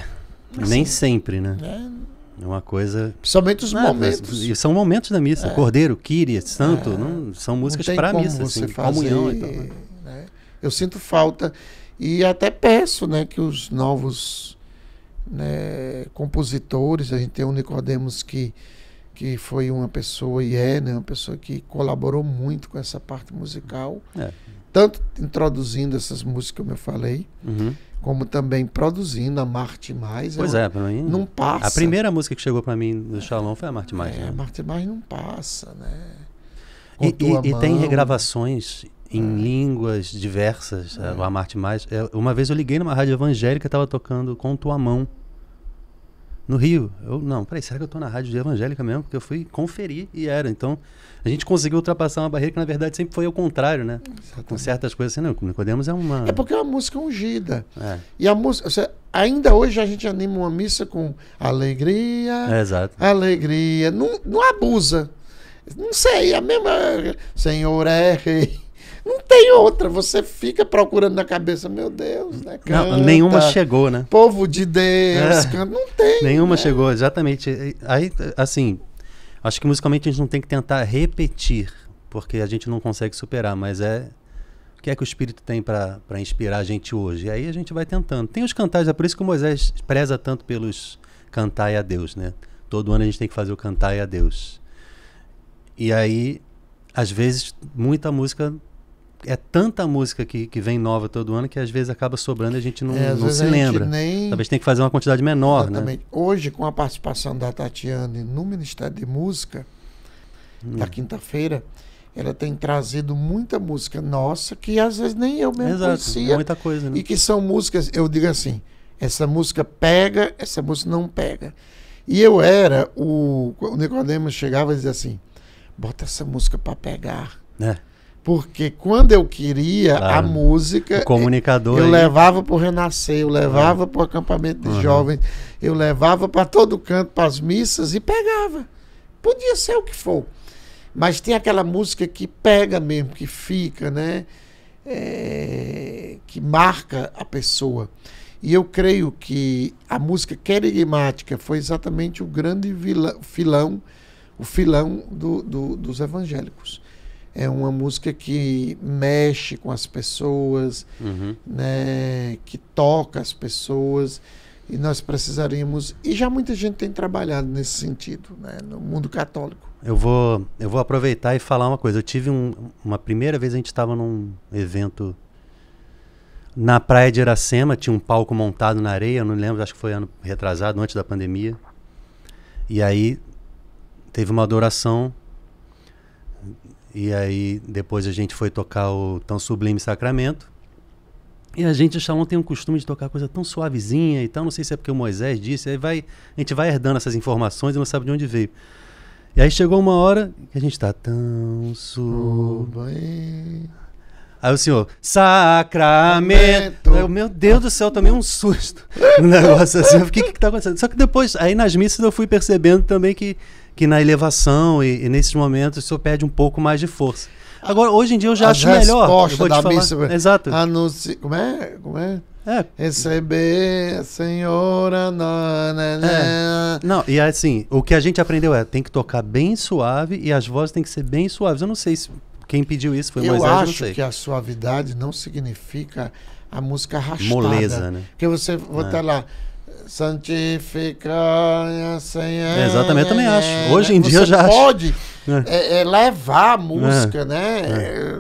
assim, nem sempre, né? É, é uma coisa. Principalmente os momentos. E são momentos da missa. É. Cordeiro, Kyrie, Santo, é. não, são músicas para missa, assim, fazer, comunhão. Então. Né? Eu sinto falta e até peço né, que os novos né, compositores. A gente tem o Nicodemos que, que foi uma pessoa e é né, uma pessoa que colaborou muito com essa parte musical. É. Tanto introduzindo essas músicas, como eu falei, uhum. como também produzindo a Marte Mais. Pois é, para mim. Não passa. A primeira música que chegou para mim do Shalom foi a Marte Mais. É, né? A Marte Mais não passa, né? E, e, e, tem regravações em é. línguas diversas, é. o Amarte Mais. É, uma vez eu liguei numa rádio evangélica, estava tocando Com Tua Mão. no Rio. Eu, não, peraí, será que eu estou na rádio evangélica mesmo? Porque eu fui conferir e era. Então, a gente conseguiu ultrapassar uma barreira que, na verdade, sempre foi ao contrário, né? Exatamente. Com certas coisas assim, não, Nicodemos é uma... É porque é uma música ungida. É. E a música... Ainda hoje a gente anima uma missa com alegria, é, exato. alegria. Não, não abusa. Não sei, a mesma... Senhor é rei. Não tem outra. Você fica procurando na cabeça, meu Deus, né? Canta, não, nenhuma chegou, né? Povo de Deus, é, canta. não tem. Nenhuma né? chegou, exatamente. Aí, assim, acho que musicalmente a gente não tem que tentar repetir, porque a gente não consegue superar, mas é o que é que o Espírito tem para inspirar a gente hoje? E aí a gente vai tentando. Tem os cantares, é por isso que o Moisés preza tanto pelos cantai a Deus, né? Todo ano a gente tem que fazer o cantai a Deus. E aí, às vezes, muita música é tanta música que, que vem nova todo ano que às vezes acaba sobrando e a gente não, é, não se lembra. Nem... Talvez tenha que fazer uma quantidade menor, né? Exatamente. né? Hoje, com a participação da Tatiane no Ministério de Música, hum. da quinta-feira, ela tem trazido muita música nossa que às vezes nem eu mesmo Exato, conhecia. Muita coisa, né? E que são músicas, eu digo assim, essa música pega, essa música não pega. E eu era, o, o Nicodemos chegava e dizia assim, bota essa música para pegar. É. Porque quando eu queria claro. a música, o comunicador eu aí. levava para o Renascer, eu levava para o acampamento de uhum. jovens, eu levava para todo canto, para as missas e pegava. Podia ser o que for. Mas tem aquela música que pega mesmo, que fica, né? É, que marca a pessoa. E eu creio que a música querigmática foi exatamente o grande vilão, filão, o filão do, do, dos evangélicos é uma música que mexe com as pessoas, uhum. né, que toca as pessoas e nós precisaríamos e já muita gente tem trabalhado nesse sentido, né, no mundo católico. Eu vou eu vou aproveitar e falar uma coisa. Eu tive um, uma primeira vez a gente estava num evento na praia de Iracema, tinha um palco montado na areia, não lembro, acho que foi ano retrasado, antes da pandemia. E aí teve uma adoração e aí depois a gente foi tocar o Tão Sublime Sacramento. E a gente já não tem um costume de tocar coisa tão suavezinha e tal. Não sei se é porque o Moisés disse. Aí vai, a gente vai herdando essas informações e não sabe de onde veio. E aí chegou uma hora que a gente está tão sublime. Aí o senhor, sacramento. Eu, meu Deus do céu, também um susto. Um negócio assim. O que que tá acontecendo? Só que depois, aí nas missas eu fui percebendo também que que na elevação e, e nesses momentos o senhor perde um pouco mais de força. Agora, hoje em dia eu já As acho melhor. Eu vou da falar. Missa, Exato. Anunci... Como é? Como é? É. Receber a senhora. Não, né, né. É. não, e assim, o que a gente aprendeu é tem que tocar bem suave e as vozes têm que ser bem suaves. Eu não sei se quem pediu isso foi o Moisés, Eu acho que a suavidade não significa a música arrastada. Moleza, né? Porque você, vou estar é. lá santificar Senhor. É, exatamente, eu também acho. Hoje em dia eu já pode acho. É, é levar a música, é. né? É.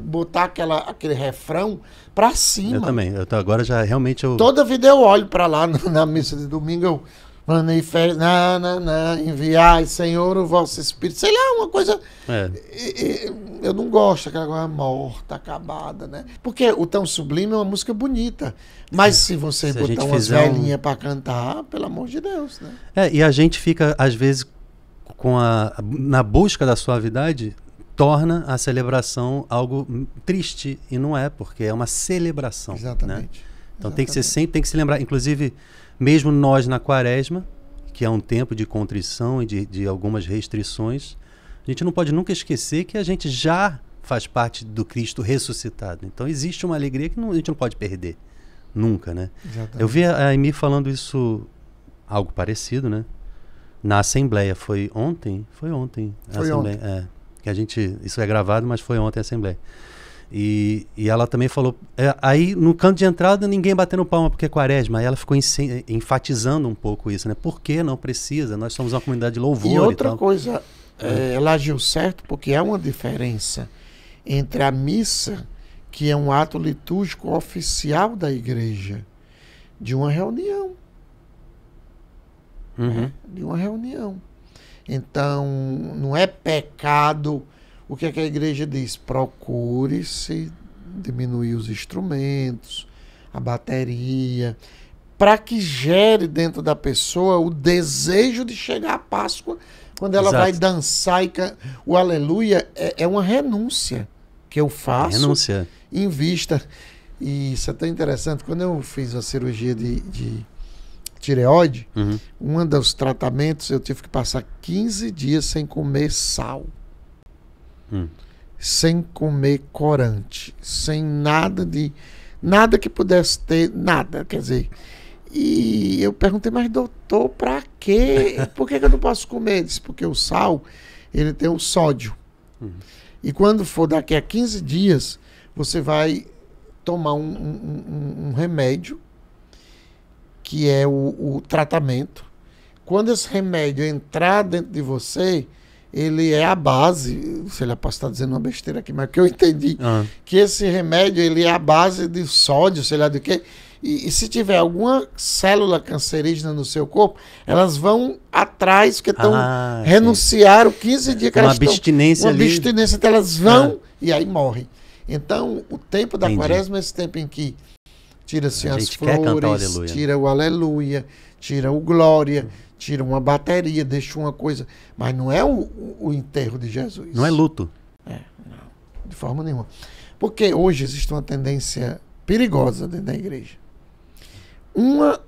Botar aquela, aquele refrão pra cima. Eu também. Eu tô, agora já realmente eu. Toda vida eu olho pra lá <laughs> na missa de domingo, eu manifesta, na, na, enviai, Senhor, o vosso Espírito. Sei lá, uma coisa. É. Eu não gosto daquela coisa morta, acabada, né? Porque o Tão Sublime é uma música bonita. Mas é. se você se botar umas velhinhas um... para cantar, pelo amor de Deus, né? É, e a gente fica, às vezes, com a, na busca da suavidade, torna a celebração algo triste. E não é, porque é uma celebração. Né? Exatamente. Né? Então Exatamente. tem que ser sempre, tem que se lembrar. Inclusive mesmo nós na quaresma, que é um tempo de contrição e de, de algumas restrições, a gente não pode nunca esquecer que a gente já faz parte do Cristo ressuscitado. Então existe uma alegria que não, a gente não pode perder. Nunca, né? Exatamente. Eu vi a Amy falando isso, algo parecido, né? Na Assembleia. Foi ontem? Foi ontem. Foi ontem. É, que a gente, isso é gravado, mas foi ontem a Assembleia. E, e ela também falou. É, aí no canto de entrada ninguém batendo palma porque é quaresma. Aí ela ficou enfatizando um pouco isso, né? Por que não precisa? Nós somos uma comunidade de louvor. E outra e coisa, é. É, ela agiu certo porque há uma diferença entre a missa, que é um ato litúrgico oficial da igreja, de uma reunião. Uhum. Né? De uma reunião. Então, não é pecado o que, é que a igreja diz? Procure-se diminuir os instrumentos, a bateria, para que gere dentro da pessoa o desejo de chegar à Páscoa, quando ela Exato. vai dançar e can... o aleluia é, é uma renúncia que eu faço Renúncia. em vista. E isso é tão interessante. Quando eu fiz a cirurgia de, de tireoide, Uhum. um dos tratamentos eu tive que passar 15 dias sem comer sal, Hum. sem comer corante, sem nada de. Nada que pudesse ter, nada, quer dizer. E eu perguntei, mas doutor, pra quê? Por que, que eu não posso comer? Ele disse, porque o sal, ele tem o sódio. E quando for daqui a 15 dias, você vai tomar um, um- um- um remédio, que é o, o tratamento. Quando esse remédio entrar dentro de você, ele é a base, sei lá, posso estar dizendo uma besteira aqui, mas que eu entendi, Ah, que esse remédio ele é a base de sódio, sei lá do que. E, e se tiver alguma célula cancerígena no seu corpo, elas vão atrás, porque estão Ah, renunciaram 15 dias que Uma elas estão abstinência uma ali. abstinência, então elas vão e aí morrem. Então, o tempo da Entendi. quaresma é esse tempo em que tira-se as o flores, aleluia. tira o aleluia, tira o glória, tira uma bateria, deixa uma coisa. Mas não é o, o- enterro de Jesus. Não é luto. De forma nenhuma. Porque hoje existe uma tendência perigosa dentro da igreja. Uma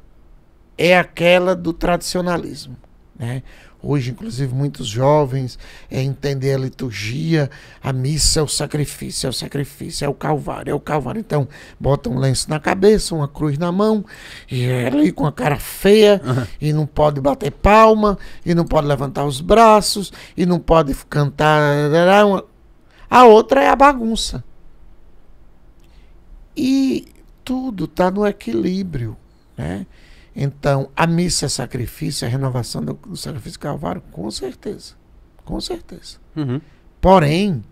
é aquela do tradicionalismo. Né? Hoje, inclusive, muitos jovens é entender a liturgia, a missa é o sacrifício, é o sacrifício, é o calvário, é o calvário. Então, bota um lenço na cabeça, uma cruz na mão, e é ali com a cara feia, e não pode bater palma, e não pode levantar os braços, e não pode cantar. A outra é a bagunça. E tudo está no equilíbrio. Né? Então, a missa é sacrifício, a renovação do, do sacrifício do Calvário, com certeza. Com certeza. Uhum. Porém,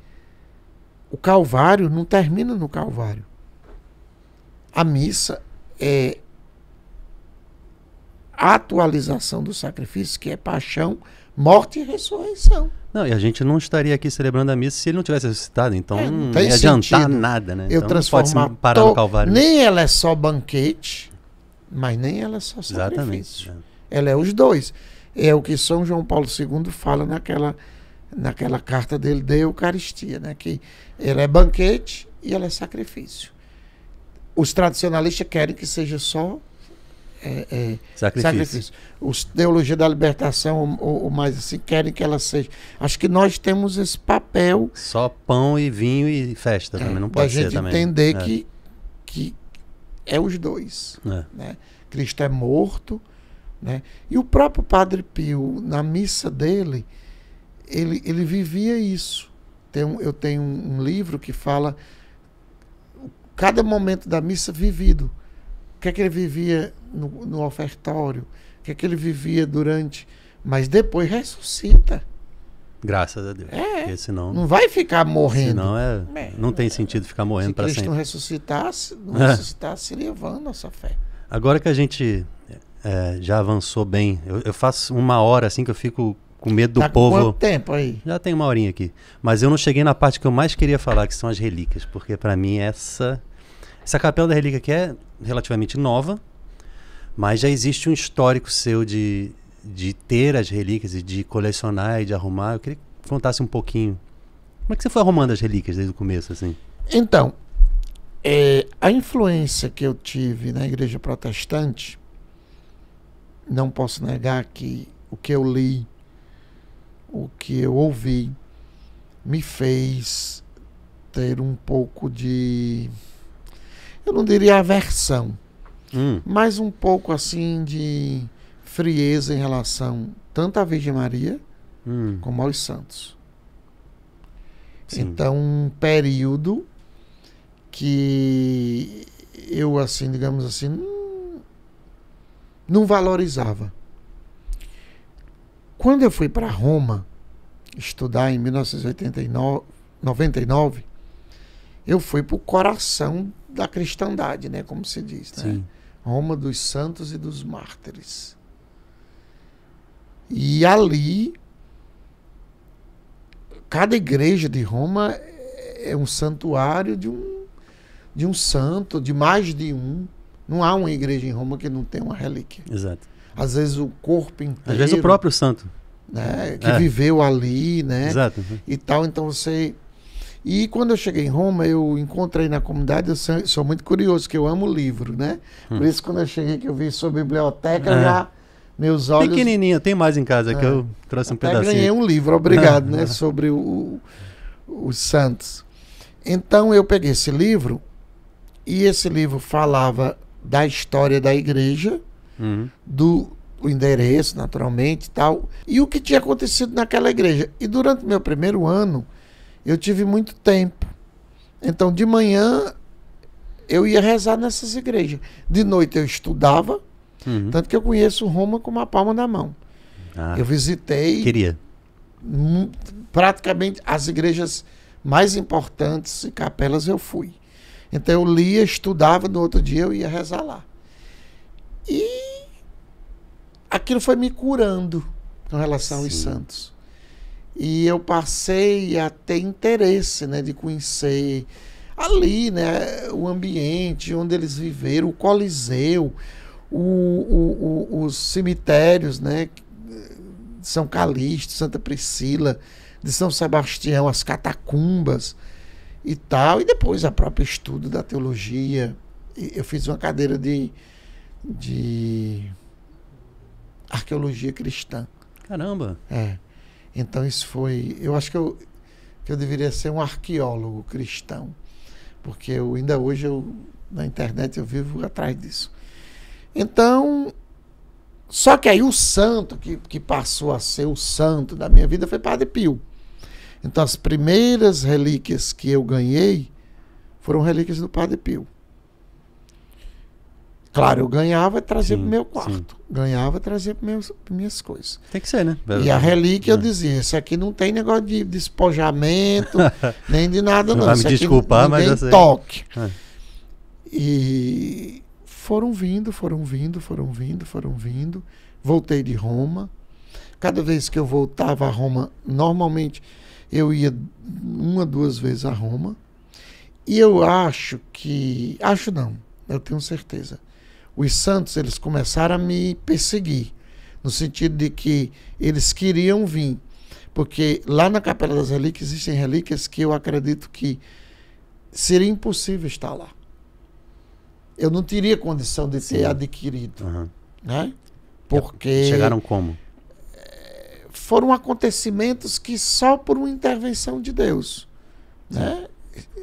o Calvário não termina no Calvário. A missa é a atualização do sacrifício, que é paixão, morte e ressurreição. Não, e a gente não estaria aqui celebrando a missa se ele não tivesse ressuscitado. Então É, não não ia adiantar sentido nada, né? Eu então não pode transformar parar to- no Calvário. Nem ela é só banquete, mas nem ela é só Exatamente. sacrifício. é. Ela é os dois. É o que São João Paulo II fala naquela, naquela carta dele da Eucaristia, né? que ela é banquete e ela é sacrifício. Os tradicionalistas querem que seja só é, é, Sacrifício. sacrifício. Os teologia da libertação, ou, ou mais assim, querem que ela seja. Acho que nós temos esse papel Só pão e vinho e festa também. Não pode ser gente também. entender É, que, que é os dois. é. né? Cristo é morto, né? E o próprio Padre Pio, na missa dele, ele, ele vivia isso. Tem um- eu tenho um, um livro que fala cada momento da missa vivido. O que é que ele vivia no, no ofertório, o que é que ele vivia durante. Mas depois ressuscita. Graças a Deus. É. Porque senão, Não vai ficar morrendo. senão é, É. não tem sentido ficar morrendo Se para Cristo sempre. não ressuscitasse, não É. <laughs> ressuscitasse, vã nossa fé. Agora que a gente é, já avançou bem, eu, eu faço uma hora assim que eu fico com medo do tá povo. quanto tempo aí? Já tem uma horinha aqui. Mas eu não cheguei na parte que eu mais queria falar, que são as relíquias. Porque pra mim essa. Essa capela da relíquia aqui é relativamente nova, mas já existe um histórico seu de, de ter as relíquias e de colecionar e de arrumar. Eu queria que contasse um pouquinho. Como é que você foi arrumando as relíquias desde o começo, assim? Então, é, a influência que eu tive na igreja protestante, não posso negar que o que eu li, o que eu ouvi, me fez ter um pouco de. Eu não diria aversão, Hum, mas um pouco assim de frieza em relação tanto à Virgem Maria hum, como aos santos. sim. Então, um período que eu, assim, digamos assim, não, não valorizava. Quando eu fui para Roma estudar em 1989, 99, eu fui para o coração da cristandade, né, como se diz, né? sim. Roma dos santos e dos mártires. E ali, cada igreja de Roma é um santuário de um, de um santo, de mais de um. Não há uma igreja em Roma que não tenha uma relíquia. Exato. Às vezes o corpo inteiro. Às vezes o próprio santo. Né, que É. viveu ali, né? Exato. E tal, então você. E quando eu cheguei em Roma, eu encontrei na comunidade, eu sou, sou muito curioso, que eu amo livro, né? Por isso, quando eu cheguei, que eu vi sua biblioteca, É. já meus olhos. Pequenininho, tem mais em casa que É. eu trouxe um Até pedacinho. ganhei um livro, obrigado, né? <laughs> Sobre o, os santos. Então eu peguei esse livro e esse livro falava da história da igreja, Uhum. do o endereço, naturalmente, tal, e o que tinha acontecido naquela igreja. E durante meu primeiro ano, eu tive muito tempo. Então, de manhã eu ia rezar nessas igrejas. De noite eu estudava, Uhum. tanto que eu conheço Roma com uma palma na mão. Ah, Eu visitei queria. praticamente as igrejas mais importantes e capelas eu fui. Então eu lia, estudava, no outro dia eu ia rezar lá. E aquilo foi me curando com relação aos Sim. santos. E eu passei a ter interesse, né, de conhecer ali, né, o ambiente onde eles viveram, o Coliseu, o- o- o- os cemitérios, né, de São Calixto, Santa Priscila, de São Sebastião, as catacumbas e tal, e depois a própria estudo da teologia. Eu fiz uma cadeira de, de arqueologia cristã. Caramba. É. Então isso foi. Eu acho que eu, que eu deveria ser um arqueólogo cristão. Porque eu ainda hoje eu, na internet eu vivo atrás disso. Então. Só que aí o santo que, que passou a ser o santo da minha vida foi Padre Pio. Então as primeiras relíquias que eu ganhei foram relíquias do Padre Pio. Claro, eu ganhava e trazia Sim, para o meu sim. quarto. Ganhava e trazia para minhas coisas. Tem que ser, né? E a relíquia eu É. dizia, isso aqui não tem negócio de despojamento, <laughs> nem de nada Não não. vai me desculpar, mas eu sei. toque. É. E foram vindo, foram vindo, foram vindo, foram vindo. Voltei de Roma. Cada vez que eu voltava a Roma, normalmente eu ia uma, duas vezes a Roma. E eu acho que. Acho não, eu tenho certeza. Os santos, eles começaram a me perseguir. No sentido de que eles queriam vir. Porque lá na Capela das Relíquias existem relíquias que eu acredito que seria impossível estar lá. Eu não teria condição de ter Sim. adquirido, Aham. né? Porque Chegaram como? foram acontecimentos que só por uma intervenção de Deus, né?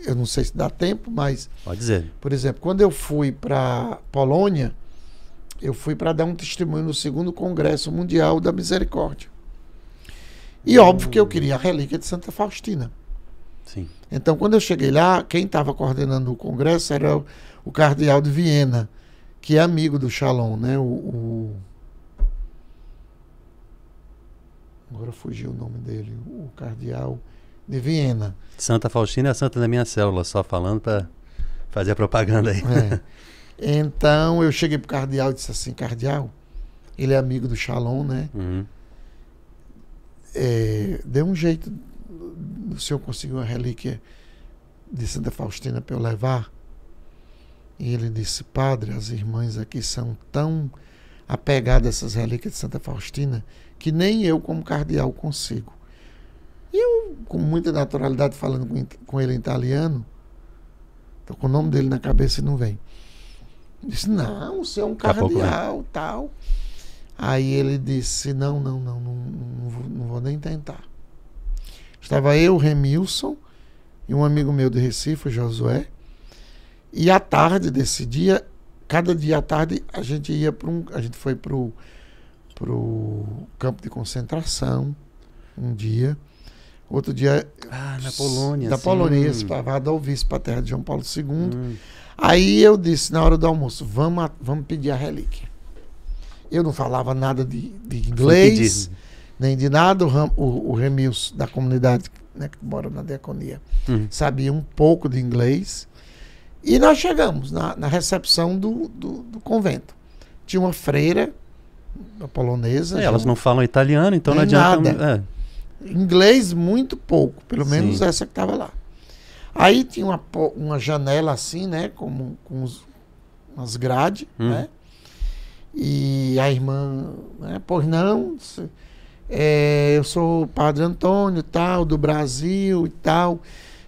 Eu não sei se dá tempo, mas Pode dizer. por exemplo, quando eu fui para Polônia, eu fui para dar um testemunho no segundo Congresso Mundial da Misericórdia. E óbvio que eu queria a relíquia de Santa Faustina. Sim. Então, quando eu cheguei lá, quem estava coordenando o congresso era o, o cardeal de Viena, que é amigo do Shalom, né? O, o- agora fugiu o nome dele, o cardeal de Viena. Santa Faustina é a santa da minha célula, só falando pra fazer a propaganda aí. É. Então eu cheguei pro cardeal e disse assim, cardeal, ele é amigo do Shalom, né? Uhum. É, dê um jeito do senhor conseguir uma relíquia de Santa Faustina para eu levar. E ele disse, padre, as irmãs aqui são tão apegadas a essas relíquias de Santa Faustina que nem eu, como cardeal, consigo. E eu, com muita naturalidade, falando com, ele em italiano, tô com o nome dele na cabeça e não vem. Disse, não, senhor é um pouco vem. cardeal, tal. Aí ele disse, não, não, não, não, vou, nem tentar. Estava eu, Remilson, e um amigo meu de Recife, Josué. E à tarde desse dia, cada dia à tarde, a gente ia para um. A gente foi para o campo de concentração um dia. Outro dia. Ah, na Polônia. Da sim. Polônia, para Valdovice, para a terra de João Paulo II. Hum. Aí eu disse na hora do almoço, vamos, vamos pedir a relíquia. Eu não falava nada de, de inglês, nem de nada. O, o, o Remilson da comunidade né, que mora na diaconia Hum. sabia um pouco de inglês. E nós chegamos na, na recepção do, do, do convento. Tinha uma freira uma polonesa. É, elas não falam italiano, então não adianta. nada. É. Inglês muito pouco, pelo menos Sim. essa que estava lá. Aí tinha uma, uma janela assim, né? Como, com os- umas grades, hum. né? E a irmã, né, pois não, é, eu sou o padre Antônio, tal, do Brasil e tal.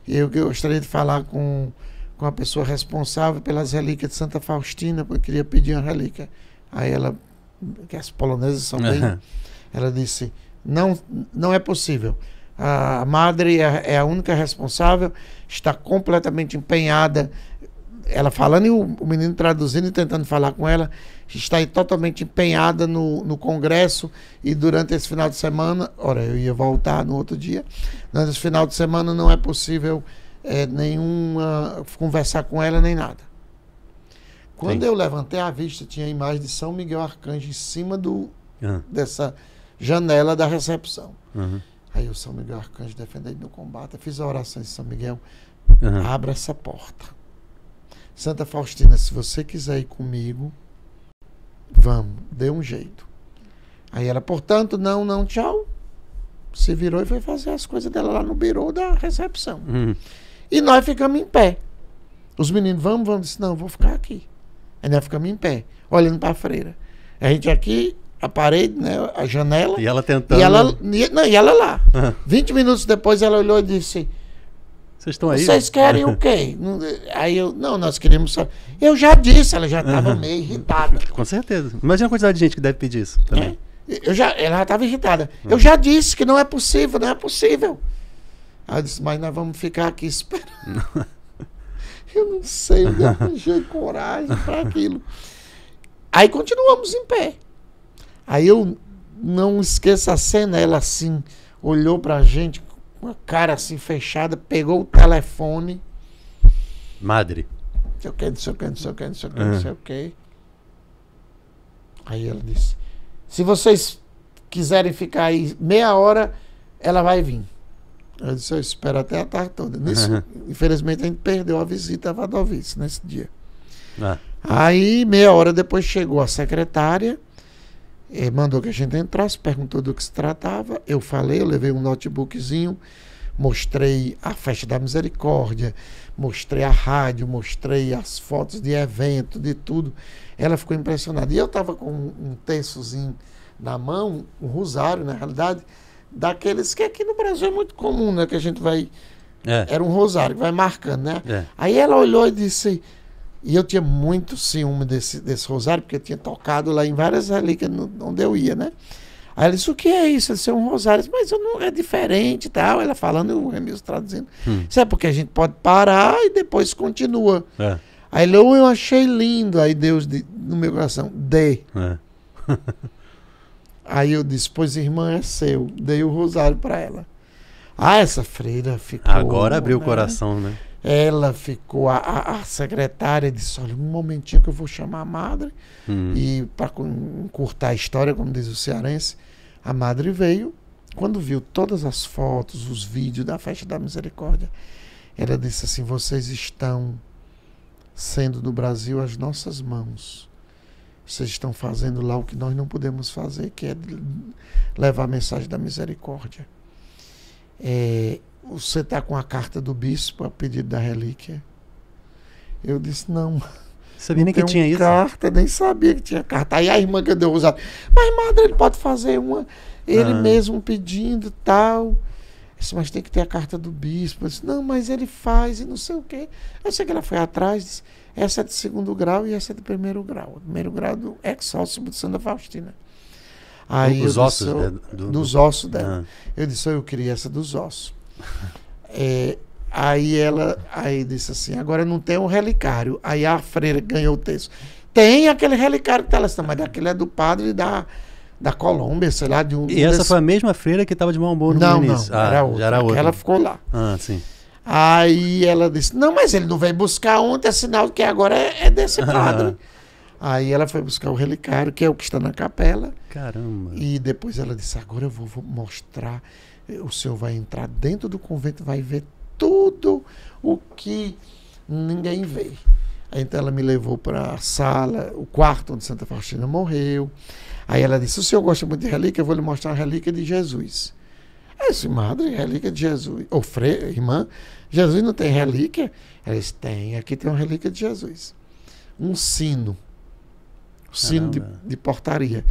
Eu, eu gostaria de falar com, com a pessoa responsável pelas relíquias de Santa Faustina, porque eu queria pedir uma relíquia. Aí ela, que as polonesas são bem, ela disse, não, não é possível. A madre é, é a única responsável, está completamente empenhada ela falando e o, o, menino traduzindo e tentando falar com ela, está totalmente empenhada no, no congresso e durante esse final de semana, ora, eu ia voltar no outro dia, durante esse final de semana não é possível é, nenhuma conversar com ela nem nada. Quando Sim. eu levantei a vista, tinha a imagem de São Miguel Arcanjo em cima do, uhum. dessa janela da recepção. Uhum. Aí o São Miguel Arcanjo defendendo no combate, eu fiz a oração de São Miguel, uhum. abra essa porta Santa Faustina, se você quiser ir comigo, vamos, dê um jeito. Aí ela, portanto, não, não, tchau. Se virou e foi fazer as coisas dela lá no birô da recepção. Uhum. E nós ficamos em pé. Os meninos, vamos, vamos. Disse, não, vou ficar aqui. Aí nós ficamos em pé, olhando para a freira. A gente aqui, a parede, né, a janela. E ela tentando. E ela, e, não, e ela lá. Uhum. 20 minutos depois ela olhou e disse: vocês estão aí? Vocês querem o quê? <laughs> Aí eu, não, nós queremos só. Eu já disse, ela já estava uhum. meio irritada. Com certeza. Imagina a quantidade de gente que deve pedir isso também. É? Eu já, ela estava irritada. Uhum. Eu já disse que não é possível, não é possível. Aí eu disse, mas nós vamos ficar aqui esperando. <laughs> eu não sei, eu não arranjei coragem para aquilo. Aí continuamos em pé. Aí eu não esqueço a cena, ela assim, olhou para a gente uma cara assim fechada, pegou o telefone. Madre. Não sei o que, não sei o que, não sei o que, não sei o que, não sei o que. Aí ela disse: Se vocês quiserem ficar aí meia hora, ela vai vir. Eu disse: Eu espero até a tarde toda. Nisso, uhum. infelizmente, a gente perdeu a visita a Vadovice nesse dia. Ah. Aí, meia hora depois, chegou a secretária é, mandou que a gente entrasse, perguntou do que se tratava. Eu falei, eu levei um notebookzinho, mostrei a festa da misericórdia, mostrei a rádio, mostrei as fotos de evento, de tudo. Ela ficou impressionada. E eu estava com um terçozinho na mão, um rosário, na realidade, daqueles que aqui no Brasil é muito comum, né? Que a gente vai. É. Era um rosário que vai marcando, né? É. Aí ela olhou e disse e eu tinha muito ciúme desse, desse rosário, porque eu tinha tocado lá em várias relíquias onde eu ia, né? Aí ela disse, o que é isso? Isso é um rosário. Disse, Mas eu não, é diferente e tal. Ela falando e o Remilson traduzindo. Hum. Isso é porque a gente pode parar e depois continua. É. Aí ele, eu achei lindo. Aí Deus, de, no meu coração, dê. É. <laughs> Aí eu disse, pois irmã é seu. Dei o rosário para ela. Ah, essa freira ficou. Agora abriu né? o coração, né? Ela ficou, a, a, secretária disse: Olha, um momentinho que eu vou chamar a madre. Uhum. E para encurtar a história, como diz o cearense, a madre veio. Quando viu todas as fotos, os vídeos da festa da misericórdia, ela disse assim: Vocês estão sendo no Brasil as nossas mãos. Vocês estão fazendo lá o que nós não podemos fazer, que é levar a mensagem da misericórdia. É, você está com a carta do bispo a pedido da relíquia? Eu disse, não. Sabia nem que tinha isso? carta, nem sabia que tinha carta. Aí a irmã que deu usado. Mas, madre, ele pode fazer uma, ele ah. mesmo pedindo tal. disse, mas tem que ter a carta do bispo. Eu disse, não, mas ele faz e não sei o quê. Eu sei que ela foi atrás, disse, essa é de segundo grau e essa é de primeiro grau. Primeiro grau do ex-sócio de Santa Faustina. Aí Os ossos? Disse, eu, do, dos ossos dela. Ah. Eu disse, eu queria essa dos ossos. <laughs> É, aí ela aí disse assim: agora não tem um relicário. Aí a freira ganhou o texto. Tem aquele relicário que está lá, mas aquele é do padre da, da Colômbia, sei lá. De um, e essa foi a mesma freira que estava de mão boa no não, início? Não, ah, era outra. era outra. Ela ficou lá. Ah, sim. Aí ela disse: Não, mas ele não veio buscar ontem, é sinal que agora é, é desse padre. Aí ela foi buscar o relicário, que é o que está na capela. Caramba. E depois ela disse: Agora eu vou, vou mostrar o senhor vai entrar dentro do convento, vai ver tudo o que ninguém vê. Então ela me levou para a sala, o quarto onde Santa Faustina morreu. Aí ela disse: O senhor gosta muito de relíquia? Eu vou lhe mostrar a relíquia de Jesus. Aí eu disse: Madre, relíquia de Jesus. Ou freira, irmã, Jesus não tem relíquia? Ela disse: Tem, aqui tem uma relíquia de Jesus. um sino. Um sino de, de portaria.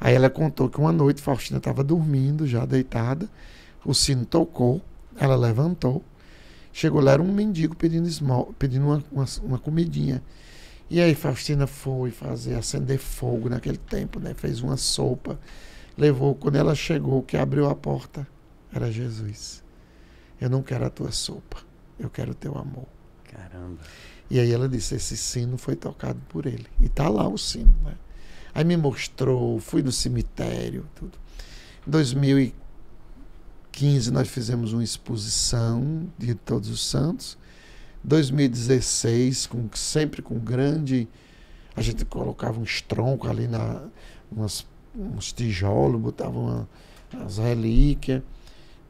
Aí ela contou que uma noite Faustina estava dormindo, já deitada. O sino tocou, ela levantou. Chegou lá, era um mendigo pedindo, esmol, pedindo uma, uma, uma comidinha. E aí Faustina foi fazer, acender fogo naquele tempo, né? Fez uma sopa, levou. Quando ela chegou, que abriu a porta, era Jesus. Eu não quero a tua sopa, eu quero o teu amor. Caramba. E aí ela disse, esse sino foi tocado por ele. E tá lá o sino, né? Aí me mostrou, fui no cemitério, tudo. Em 2015 nós fizemos uma exposição de Todos os Santos 2016, com, sempre com grande. A gente colocava uns troncos ali, na, umas, uns tijolos, botava uma, as relíquias.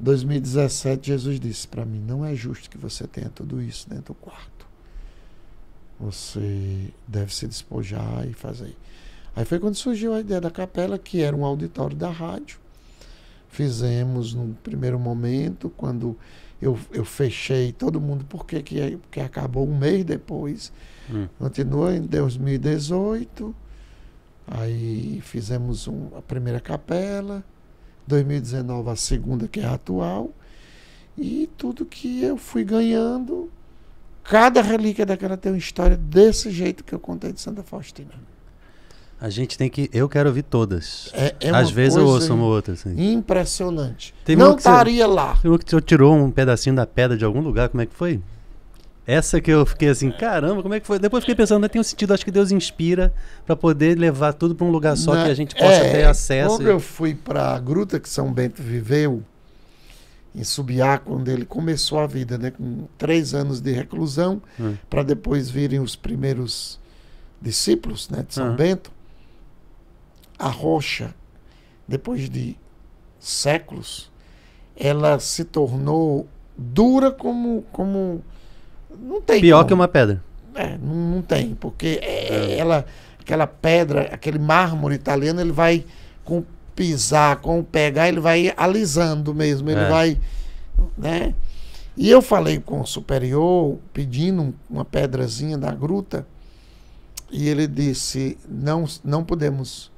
2017, Jesus disse para mim: Não é justo que você tenha tudo isso dentro do quarto. Você deve se despojar e fazer. Aí foi quando surgiu a ideia da capela, que era um auditório da rádio. Fizemos no primeiro momento, quando eu, eu fechei todo mundo, porque que, porque acabou um mês depois. Hum. Continua em 2018. Aí fizemos um, a primeira capela. 2019 a segunda, que é a atual. E tudo que eu fui ganhando, cada relíquia daquela tem uma história desse jeito que eu contei de Santa Faustina. A gente tem que. Eu quero ouvir todas. É, é Às vezes eu ouço uma ou outra. Assim. Impressionante. não estaria lá. Que você tirou um pedacinho da pedra de algum lugar, como é que foi? Essa que eu fiquei assim, caramba, como é que foi? Depois fiquei pensando, não tem um sentido, acho que Deus inspira para poder levar tudo para um lugar só Na, que a gente possa é, ter acesso. Quando e... eu fui para a gruta que São Bento viveu, em Subiá, quando ele começou a vida, né, com três anos de reclusão, hum. para depois virem os primeiros discípulos né, de São. Bento a rocha, depois de séculos, ela se tornou dura como. como não tem Pior como. que uma pedra. É, não, não tem, porque é, é. ela, aquela pedra, aquele mármore italiano, ele vai com pisar, com pegar, ele vai alisando mesmo, ele é. vai. Né? E eu falei com o superior, pedindo uma pedrazinha da gruta, e ele disse: não, não podemos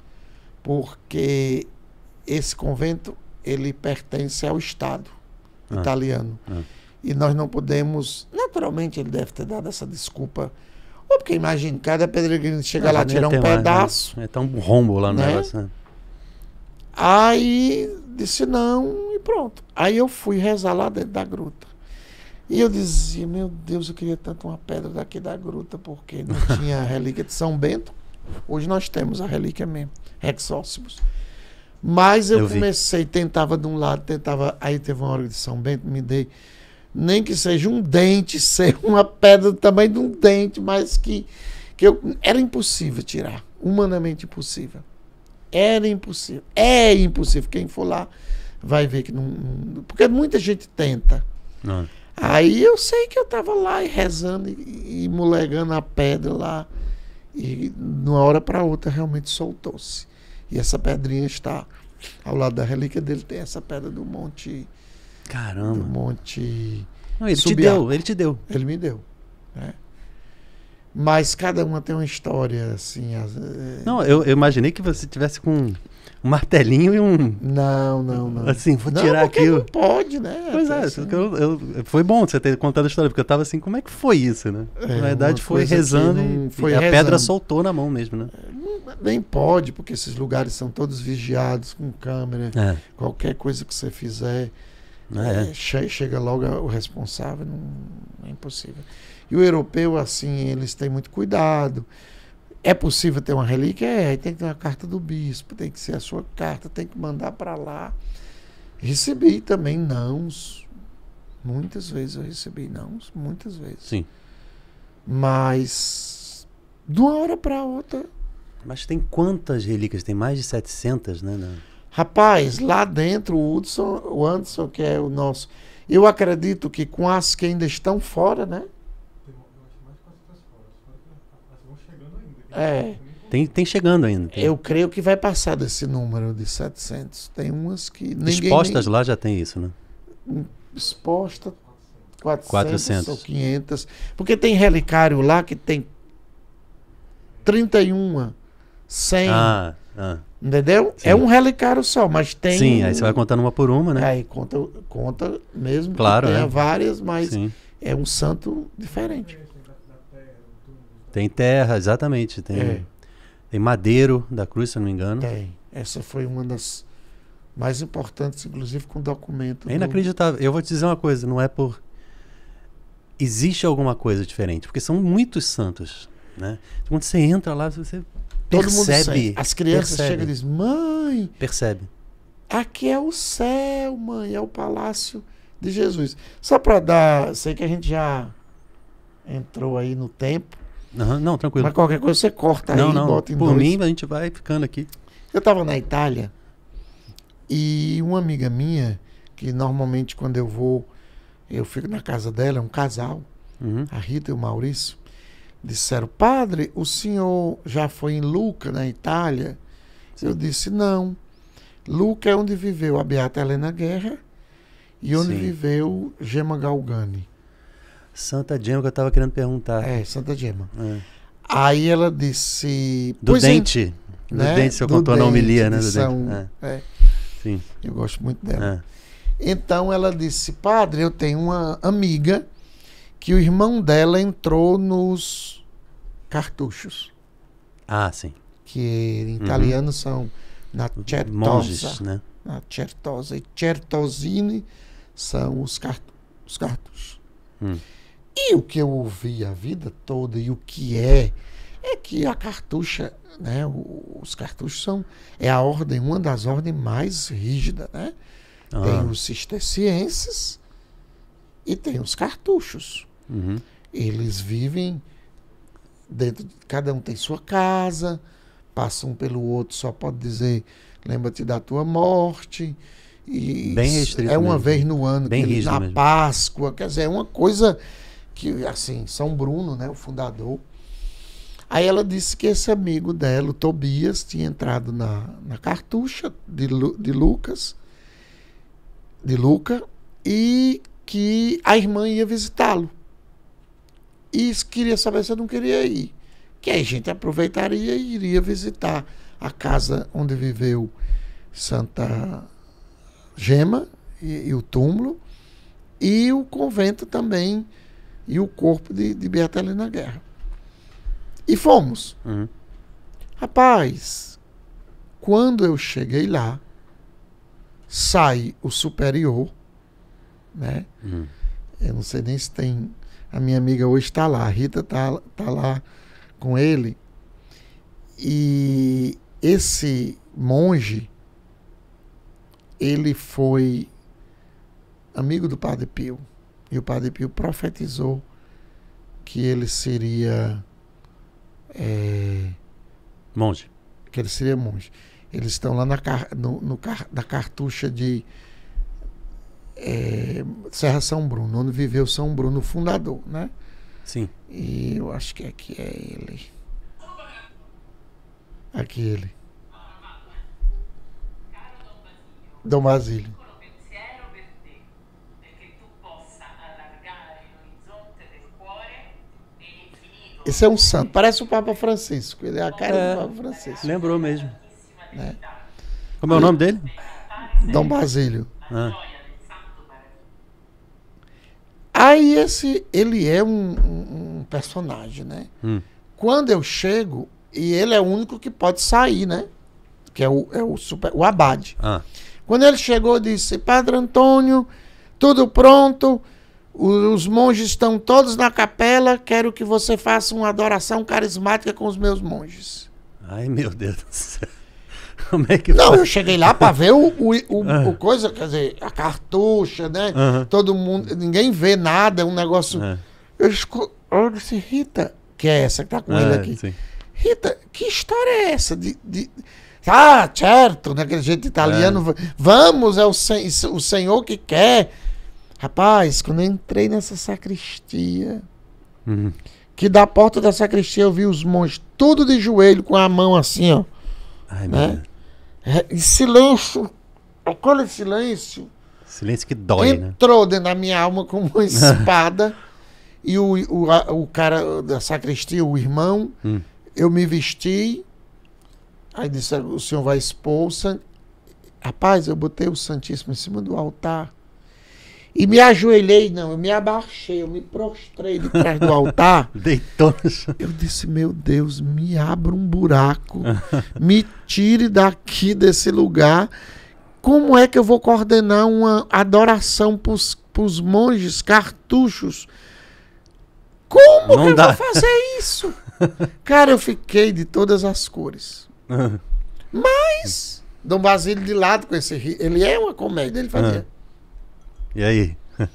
porque esse convento ele pertence ao Estado ah, italiano. Ah. E nós não podemos. Naturalmente, ele deve ter dado essa desculpa. Ou porque imagina, cada pedregrino chega lá, tira um mais, né? pedaço. É tão um rombo lá no né? negócio. Né? Aí disse não e pronto. Aí eu fui rezar lá dentro da gruta. E eu dizia, meu Deus, eu queria tanto uma pedra daqui da gruta, porque não <laughs> tinha a relíquia de São Bento. Hoje nós temos a relíquia mesmo, exócimos. Mas eu, eu comecei, tentava de um lado, tentava. Aí teve uma hora de São Bento, me dei. Nem que seja um dente, <laughs> ser uma pedra do tamanho de um dente, mas que, que eu, era impossível tirar. Humanamente impossível. Era impossível. É impossível. Quem for lá vai ver que não. porque muita gente tenta. Não. Aí eu sei que eu estava lá e rezando e, e molegando a pedra lá. E de uma hora para outra realmente soltou-se. E essa pedrinha está ao lado da relíquia dele, tem essa pedra do Monte. Caramba. Do Monte. Não, ele te deu, ele te deu. Ele me deu. Né? Mas cada uma tem uma história, assim. As, é... Não, eu, eu, imaginei que você tivesse com um martelinho e um. Não, não, não. Assim, vou tirar não, aqui. Não pode, né? Pois é, assim. eu, eu, foi bom você ter contado a história, porque eu tava assim, como é que foi isso, né? É, na verdade, foi rezando e, foi e a pedra soltou na mão mesmo, né? Nem pode, porque esses lugares são todos vigiados com câmera. É. Qualquer coisa que você fizer, é. é chega logo o responsável, não, é impossível. E o europeu, assim, eles têm muito cuidado. É possível ter uma relíquia? É, tem que ter uma carta do bispo, tem que ser a sua carta, tem que mandar para lá. Recebi também nãos. Muitas vezes eu recebi nãos, muitas vezes. Sim. Mas de uma hora para outra. Mas tem quantas relíquias? Tem mais de 700, né? né? Rapaz, lá dentro o Hudson, o Anderson, que é o nosso. Eu acredito que com as que ainda estão fora, né? É. Tem, tem chegando ainda. Tem. Eu creio que vai passar desse número de 700. Tem umas que. Expostas nem... lá já tem isso, né? Exposta 400, 400 ou 500. Porque tem relicário lá que tem 31, 100. Ah, ah. Entendeu? Sim. É um relicário só, mas tem. Sim, aí você vai contando uma por uma, né? Aí conta, conta mesmo Claro, tenha é. várias, mas Sim. é um santo diferente. Tem terra, exatamente. Tem, É. tem madeiro da cruz, se eu não me engano. Tem. Essa foi uma das mais importantes, inclusive com documento. É do- inacreditável. Eu vou te dizer uma coisa, não é por. Existe alguma coisa diferente, porque são muitos santos, né? Quando você entra lá, você Todo mundo percebe. sente. As crianças percebe, chegam e dizem: Mãe, Percebe. aqui é o céu, mãe, é o palácio de Jesus. Só para dar. Sei que a gente já entrou aí no tempo, Aham, não, tranquilo. mas qualquer coisa você corta aí não, e não. bota em Por dois. mim, a gente vai ficando aqui. Eu estava na Itália e uma amiga minha, que normalmente quando eu vou, eu fico na casa dela, é um casal, Uhum. a Rita e o Maurício, disseram: Padre, o senhor já foi em Luca, na Itália? Eu disse: Não. Luca é onde viveu a Beata Helena Guerra e onde Sim. viveu Gema Galgani. Santa Gema que eu tava querendo perguntar. É, Santa Gema. É. Aí ela disse. Do "Pois é, dente. Do né? dente, você Do contou na homilia, né? Do São- dente. é, É, sim. eu gosto muito dela. É. Então ela disse: Padre, eu tenho uma amiga que o irmão dela entrou nos cartuchos, Ah, sim. que em italiano são na Uhum. Monges, certosa. né? Na certosa. E certosine são os, cart os cartuchos. Hum. E o que eu ouvi a vida toda e o que é, é que a cartucha, né? Os cartuchos são. É a ordem, uma das ordens mais rígidas, né? Tem Ah, os cistercienses e tem os cartuchos. Uhum. Eles vivem dentro, de- cada um tem sua casa, passa um pelo outro, só pode dizer, lembra-te da tua morte. E Bem restrito É uma mesmo. vez no ano, Bem que ele- rígido na mesmo. Páscoa, quer dizer, é uma coisa que, assim, São Bruno, né, o fundador. Aí ela disse que esse amigo dela, o Tobias, tinha entrado na, na cartucha de, de Lucas, de Luca, e que a irmã ia visitá-lo. E queria saber se eu não queria ir. Que aí a gente aproveitaria e iria visitar a casa onde viveu Santa Gema e, e o túmulo, e o convento também, e o corpo de, de Beata Helena Guerra. E fomos. Uhum. Rapaz, quando eu cheguei lá, sai o superior, né? Uhum. Eu não sei nem se tem. A minha amiga hoje está lá, a Rita está tá lá com ele. E esse monge, ele foi amigo do Padre Pio. E o Padre Pio profetizou que ele seria. é, Monge. que ele seria monge. Eles estão lá na, no, no na cartucha de é, Serra São Bruno, onde viveu São Bruno, o fundador, né? Sim. E eu acho que aqui é ele. Aqui ele. Dom Basílio. Esse é um santo, parece o Papa Francisco. Ele é a cara É. do Papa Francisco. Lembrou mesmo. Né? Como é o nome dele? Dom Basílio. Ah, Aí esse, ele é um, um- um personagem, né? hum. Quando eu chego, e ele é o único que pode sair, né? Que é o, é o, super, o abade. ah. Quando ele chegou, disse: Padre Antônio, tudo pronto, os monges estão todos na capela, quero que você faça uma adoração carismática com os meus monges. Ai, meu Deus do céu. Como é que Não, faz? eu cheguei lá para ver o, o, o- Ah. o coisa, quer dizer, a cartucha, né? Aham. Todo mundo, ninguém vê nada, é um negócio. É. Eu, esco- eu disse, Rita, que é essa que tá com ele É, aqui. sim. Rita, que história é essa? De, de... Ah, certo, naquele jeito italiano. va- Vamos, é o, sen- o Senhor que quer. Rapaz, quando eu entrei nessa sacristia, Uhum. que da porta da sacristia eu vi os monges tudo de joelho, com a mão assim, ó. Ai, meu Né? Deus. Em silêncio. Aquele silêncio Silêncio que dói, né? entrou dentro da minha alma como uma espada. <laughs> e o, o, a- o cara da sacristia, o irmão, Hum. eu me vesti, aí disse, o senhor vai expor o san... Rapaz, eu botei o Santíssimo em cima do altar e me ajoelhei, não, eu me abaixei, eu me prostrei de trás do altar. <laughs> Deitou. Eu disse, meu Deus, me abra um buraco, <laughs> me tire daqui desse lugar. Como é que eu vou coordenar uma adoração para os monges cartuchos? Como Não que eu dá. vou fazer isso? <laughs> Cara, eu fiquei de todas as cores. Mas, Dom Basílio de lado com esse ele é uma comédia, ele fazia. E aí? <laughs>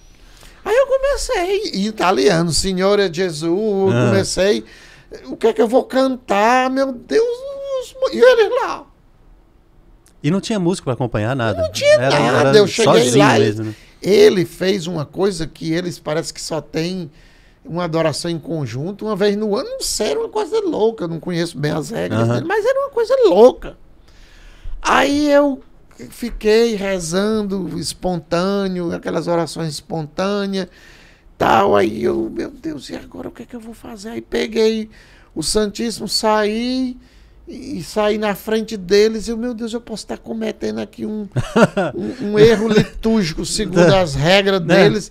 Aí eu comecei, em italiano, Signore Jesus, Ah. comecei, o que é que eu vou cantar, meu Deus, os e ele lá. E não tinha música pra acompanhar nada. Não tinha nada, eu cheguei lá mesmo, né? Ele fez uma coisa que eles parece que só tem uma adoração em conjunto uma vez no ano, não sei, era uma coisa louca, eu não conheço bem as regras dele, mas era uma coisa louca. Aí eu fiquei rezando espontâneo, aquelas orações espontâneas, tal, aí eu, meu Deus, e agora o que é que eu vou fazer? Aí peguei o Santíssimo, saí e saí na frente deles, e eu, meu Deus, eu posso estar cometendo aqui um, um, um erro litúrgico segundo <laughs> as regras Né? deles.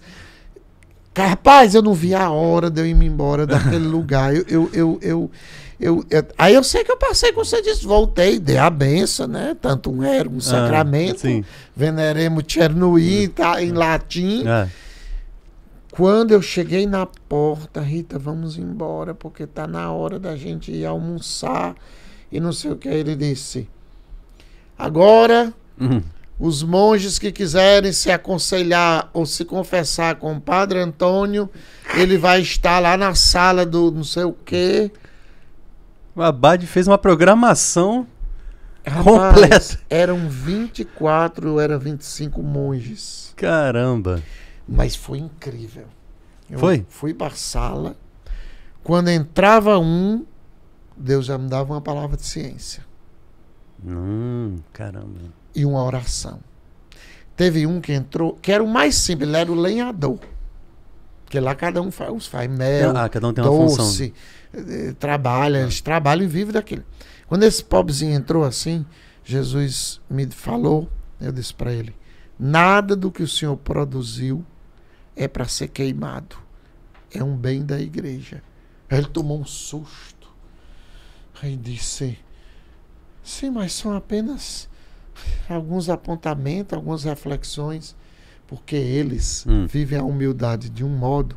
Rapaz, eu não vi a hora de eu ir me embora daquele <laughs> lugar. Eu, eu, eu, eu, eu- eu- aí eu sei que eu passei com você disse, voltei, dei a benção, né? Tanto um ergo, um sacramento, sim. veneremos Tchernui, tá em latim. Ah, Quando eu cheguei na porta, Rita, vamos embora, porque tá na hora da gente ir almoçar e não sei o que. Ele disse: Agora, hum, os monges que quiserem se aconselhar ou se confessar com o Padre Antônio, ele vai estar lá na sala do não sei o que. o Abade fez uma programação. Rapaz, Completa. eram 24 ou eram 25 monges. Caramba. Mas foi incrível. Eu Foi? Fui para a sala. Quando entrava um, Deus já me dava uma palavra de ciência Hum, caramba. E uma oração. Teve um que entrou, que era o mais simples, ele era o lenhador. Porque lá cada um faz, faz mel, Ah, cada um tem uma função. doce, eh, trabalha, eles trabalham e vivem daquilo. Quando esse pobrezinho entrou assim, Jesus me falou, eu disse para ele: nada do que o Senhor produziu é para ser queimado, é um bem da igreja. Ele tomou um susto. Aí disse: sim, mas são apenas alguns apontamentos, algumas reflexões, porque eles Hum. vivem a humildade de um modo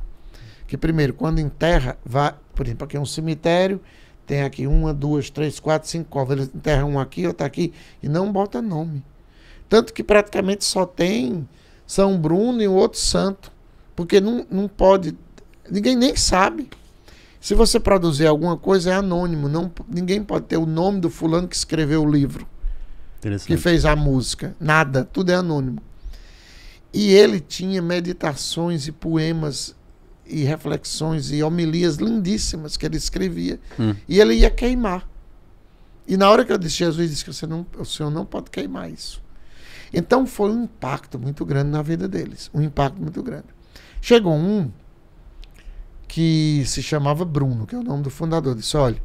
que, primeiro, quando enterra, vai, por exemplo, aqui é um cemitério, tem aqui uma, duas, três, quatro, cinco covas. Eles enterram um aqui, outro aqui, e não bota nome. Tanto que praticamente só tem São Bruno e um outro santo. Porque não, não pode. Ninguém nem sabe. Se você produzir alguma coisa, é anônimo. Não, ninguém pode ter o nome do fulano que escreveu o livro que fez a música. Nada, tudo é anônimo. E ele tinha meditações e poemas e reflexões e homilias lindíssimas que ele escrevia. Hum. E ele ia queimar. E na hora que eu disse, Jesus disse que você não, o senhor não pode queimar isso. Então foi um impacto muito grande na vida deles. Um impacto muito grande. Chegou um que se chamava Bruno, que é o nome do fundador. Disse: Olha,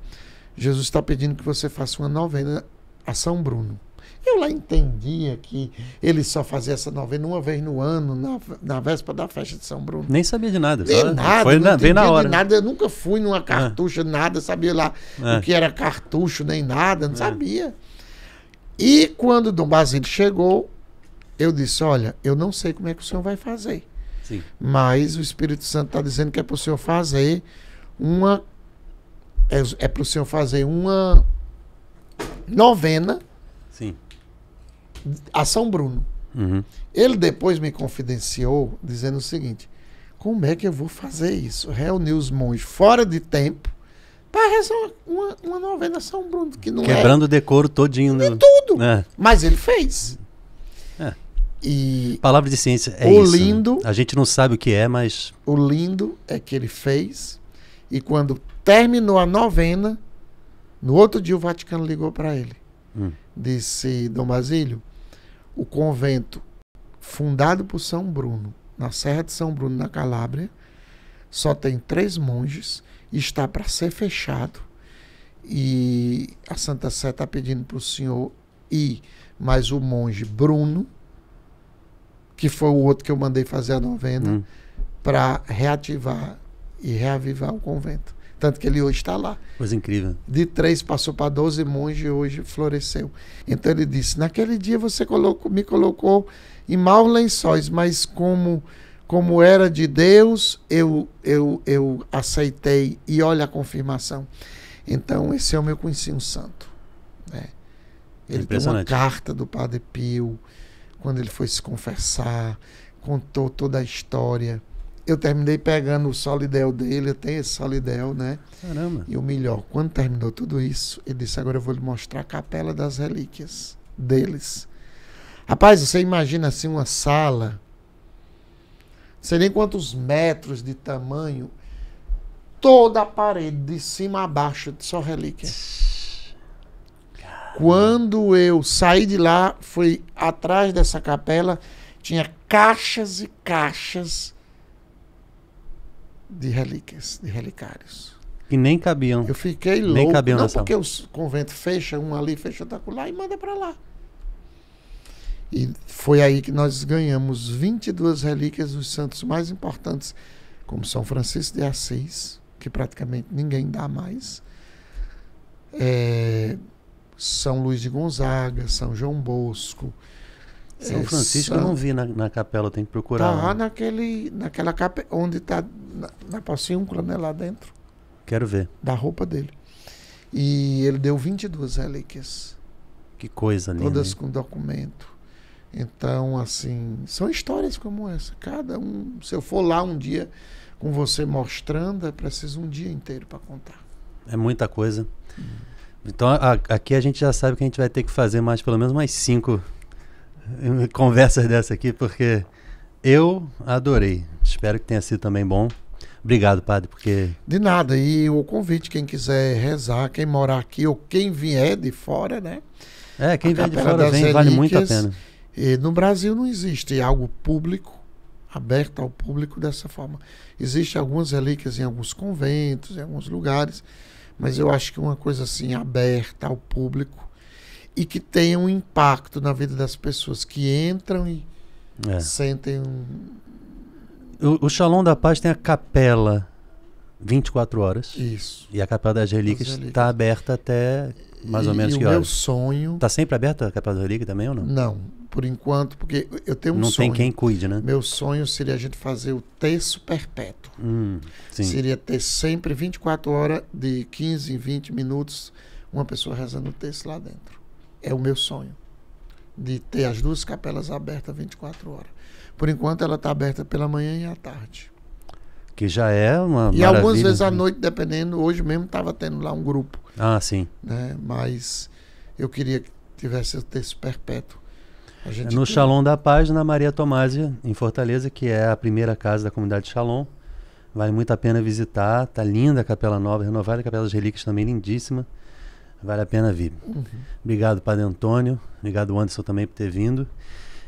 Jesus está pedindo que você faça uma novena a São Bruno. Eu lá entendia que ele só fazia essa novena uma vez no ano, na, na véspera da festa de São Bruno. Nem sabia de nada. Nem nada, foi na, veio na hora. nada. Eu nunca fui numa cartucha, nada, sabia lá É. o que era cartucho, nem nada, não É. sabia. E quando Dom Basílio chegou, eu disse: Olha, eu não sei como é que o senhor vai fazer, Sim. mas o Espírito Santo está dizendo que é para o senhor fazer uma. É, é para o senhor fazer uma novena. A São Bruno. Uhum. Ele depois me confidenciou dizendo o seguinte: como é que eu vou fazer isso? Reunir os monges fora de tempo para rezar uma, uma novena a São Bruno, que não Quebrando o decoro todinho. é No... tudo. É. Mas ele fez. É. E Palavra de ciência é O isso. né? lindo- A gente não sabe o que é, mas. o lindo é que ele fez. E quando terminou a novena, no outro dia o Vaticano ligou para ele. Hum. Disse: Dom Basílio, o convento fundado por São Bruno, na Serra de São Bruno, na Calábria, só tem três monges e está para ser fechado. E a Santa Sé está pedindo para o senhor ir, mais o monge Bruno, que foi o outro que eu mandei fazer a novena, Hum. para reativar e reavivar o convento. Tanto que ele hoje está lá. Coisa incrível. De três passou para 12 monges e hoje floresceu. Então ele disse: Naquele dia você colocou, me colocou em maus lençóis, mas como, como era de Deus, eu, eu, eu aceitei. E olha a confirmação. Então, esse é o meu conhecinho santo. Né? Ele tem uma carta do Padre Pio, quando ele foi se confessar, contou toda a história. Eu terminei pegando o solidel dele, eu tenho esse solidel, né? Caramba. E o melhor, quando terminou tudo isso, ele disse: Agora eu vou lhe mostrar a capela das relíquias deles. Rapaz, você imagina assim uma sala, não sei nem quantos metros de tamanho, toda a parede, de cima a baixo, só relíquia. Quando eu saí de lá, fui atrás dessa capela, tinha caixas e caixas de relíquias, de relicários. Que nem cabiam. Eu fiquei Nem louco. cabia não na sala. porque o convento fecha um ali, fecha outro lá e manda para lá. E foi aí que nós ganhamos 22 relíquias dos santos mais importantes, como São Francisco de Assis, que praticamente ninguém dá mais. É, São Luís de Gonzaga, São João Bosco. São é, Francisco São- eu não vi na, na capela, tenho que procurar. Tá lá. lá naquele, naquela capa onde está na, na né, lá dentro. Quero ver. da roupa dele. E ele deu 22 relíquias, Que coisa linda. todas com documento. Então, assim, são histórias como essa. Cada um, se eu for lá um dia com você mostrando, é preciso um dia inteiro para contar. É muita coisa. Então a- aqui a gente já sabe que a gente vai ter que fazer mais pelo menos mais cinco <laughs> conversas dessa aqui, porque eu adorei. Espero que tenha sido também bom. Obrigado, padre, porque De nada. E o convite, quem quiser rezar, quem morar aqui ou quem vier de fora, né? é quem vem de fora vem, vale muito a pena. E no Brasil não existe algo público, aberto ao público dessa forma. Existem algumas relíquias em alguns conventos, em alguns lugares, mas eu acho que uma coisa assim aberta ao público e que tenha um impacto na vida das pessoas que entram e É. sentem um. O, o Shalom da Paz tem a capela 24 horas Isso. e a capela das relíquias está aberta até mais ou menos e que o meu horas? sonho. Está sempre aberta a capela das relíquias também ou não? Não, por enquanto, porque eu tenho um não sonho. tem quem cuide, né? Meu sonho seria a gente fazer o terço perpétuo. Hum. Seria ter sempre 24 horas, de 15 em 20 minutos, uma pessoa rezando o texto lá dentro. É o meu sonho. De ter as duas capelas abertas 24 horas. Por enquanto ela está aberta pela manhã e à tarde. Que já é uma e maravilha. algumas vezes à noite, dependendo, hoje mesmo estava tendo lá um grupo, Ah, sim. né? Mas eu queria que tivesse o texto perpétuo. É no tem- Shalom da Paz, na Maria Tomásia, em Fortaleza, que é a primeira casa da comunidade Shalom. Vale muito a pena visitar. Tá linda a Capela Nova, renovada, a Capela das Relíquias também lindíssima. Vale a pena vir. Uhum. Obrigado, Padre Antônio. Obrigado, Anderson, também por ter vindo.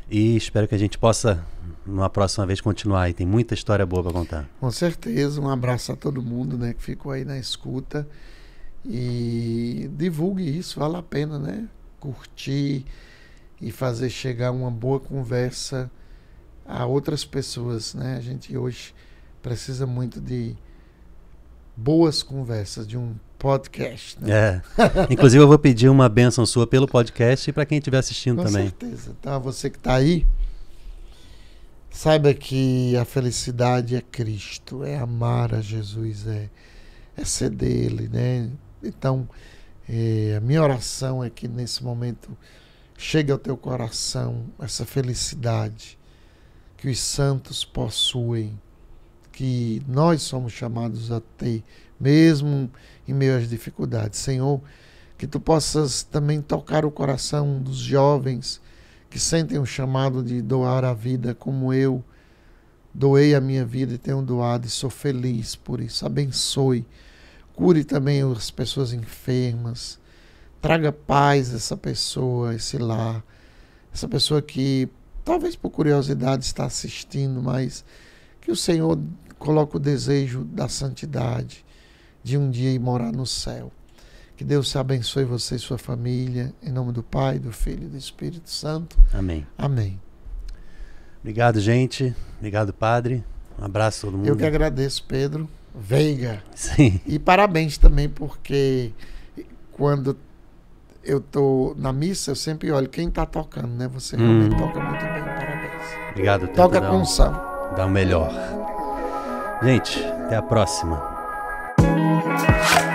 E espero que a gente possa, numa próxima vez, continuar aí. Tem muita história boa para contar. Com certeza, um abraço a todo mundo né, que ficou aí na escuta. E divulgue isso, vale a pena, né? Curtir e fazer chegar uma boa conversa a outras pessoas, né? A gente hoje precisa muito de boas conversas, de um podcast, né? É. <laughs> Inclusive, eu vou pedir uma bênção sua pelo podcast e para quem estiver assistindo Com também. certeza. Então, você que está aí, saiba que a felicidade é Cristo, é amar a Jesus, é, é ser dele, né? Então, eh, a minha oração é que nesse momento chegue ao teu coração essa felicidade que os santos possuem, que nós somos chamados a ter, mesmo em meio às dificuldades. Senhor, que tu possas também tocar o coração dos jovens que sentem o chamado de doar a vida como eu doei a minha vida e tenho doado e sou feliz por isso. Abençoe, cure também as pessoas enfermas, traga paz a essa pessoa, esse lar, essa pessoa que talvez por curiosidade está assistindo, mas que o Senhor coloque o desejo da santidade de um dia ir morar no céu Que Deus abençoe você e sua família. Em nome do Pai, do Filho e do Espírito Santo. Amém. Amém. Obrigado, gente. Obrigado, Padre. Um abraço a todo mundo. Eu que agradeço, Pedro Veiga. Sim. E parabéns também, porque quando eu tô na missa, eu sempre olho quem tá tocando, né? Você realmente Hum. toca muito bem, parabéns. Obrigado. Toca com um-. Dar o melhor. Gente, até a próxima. Bye.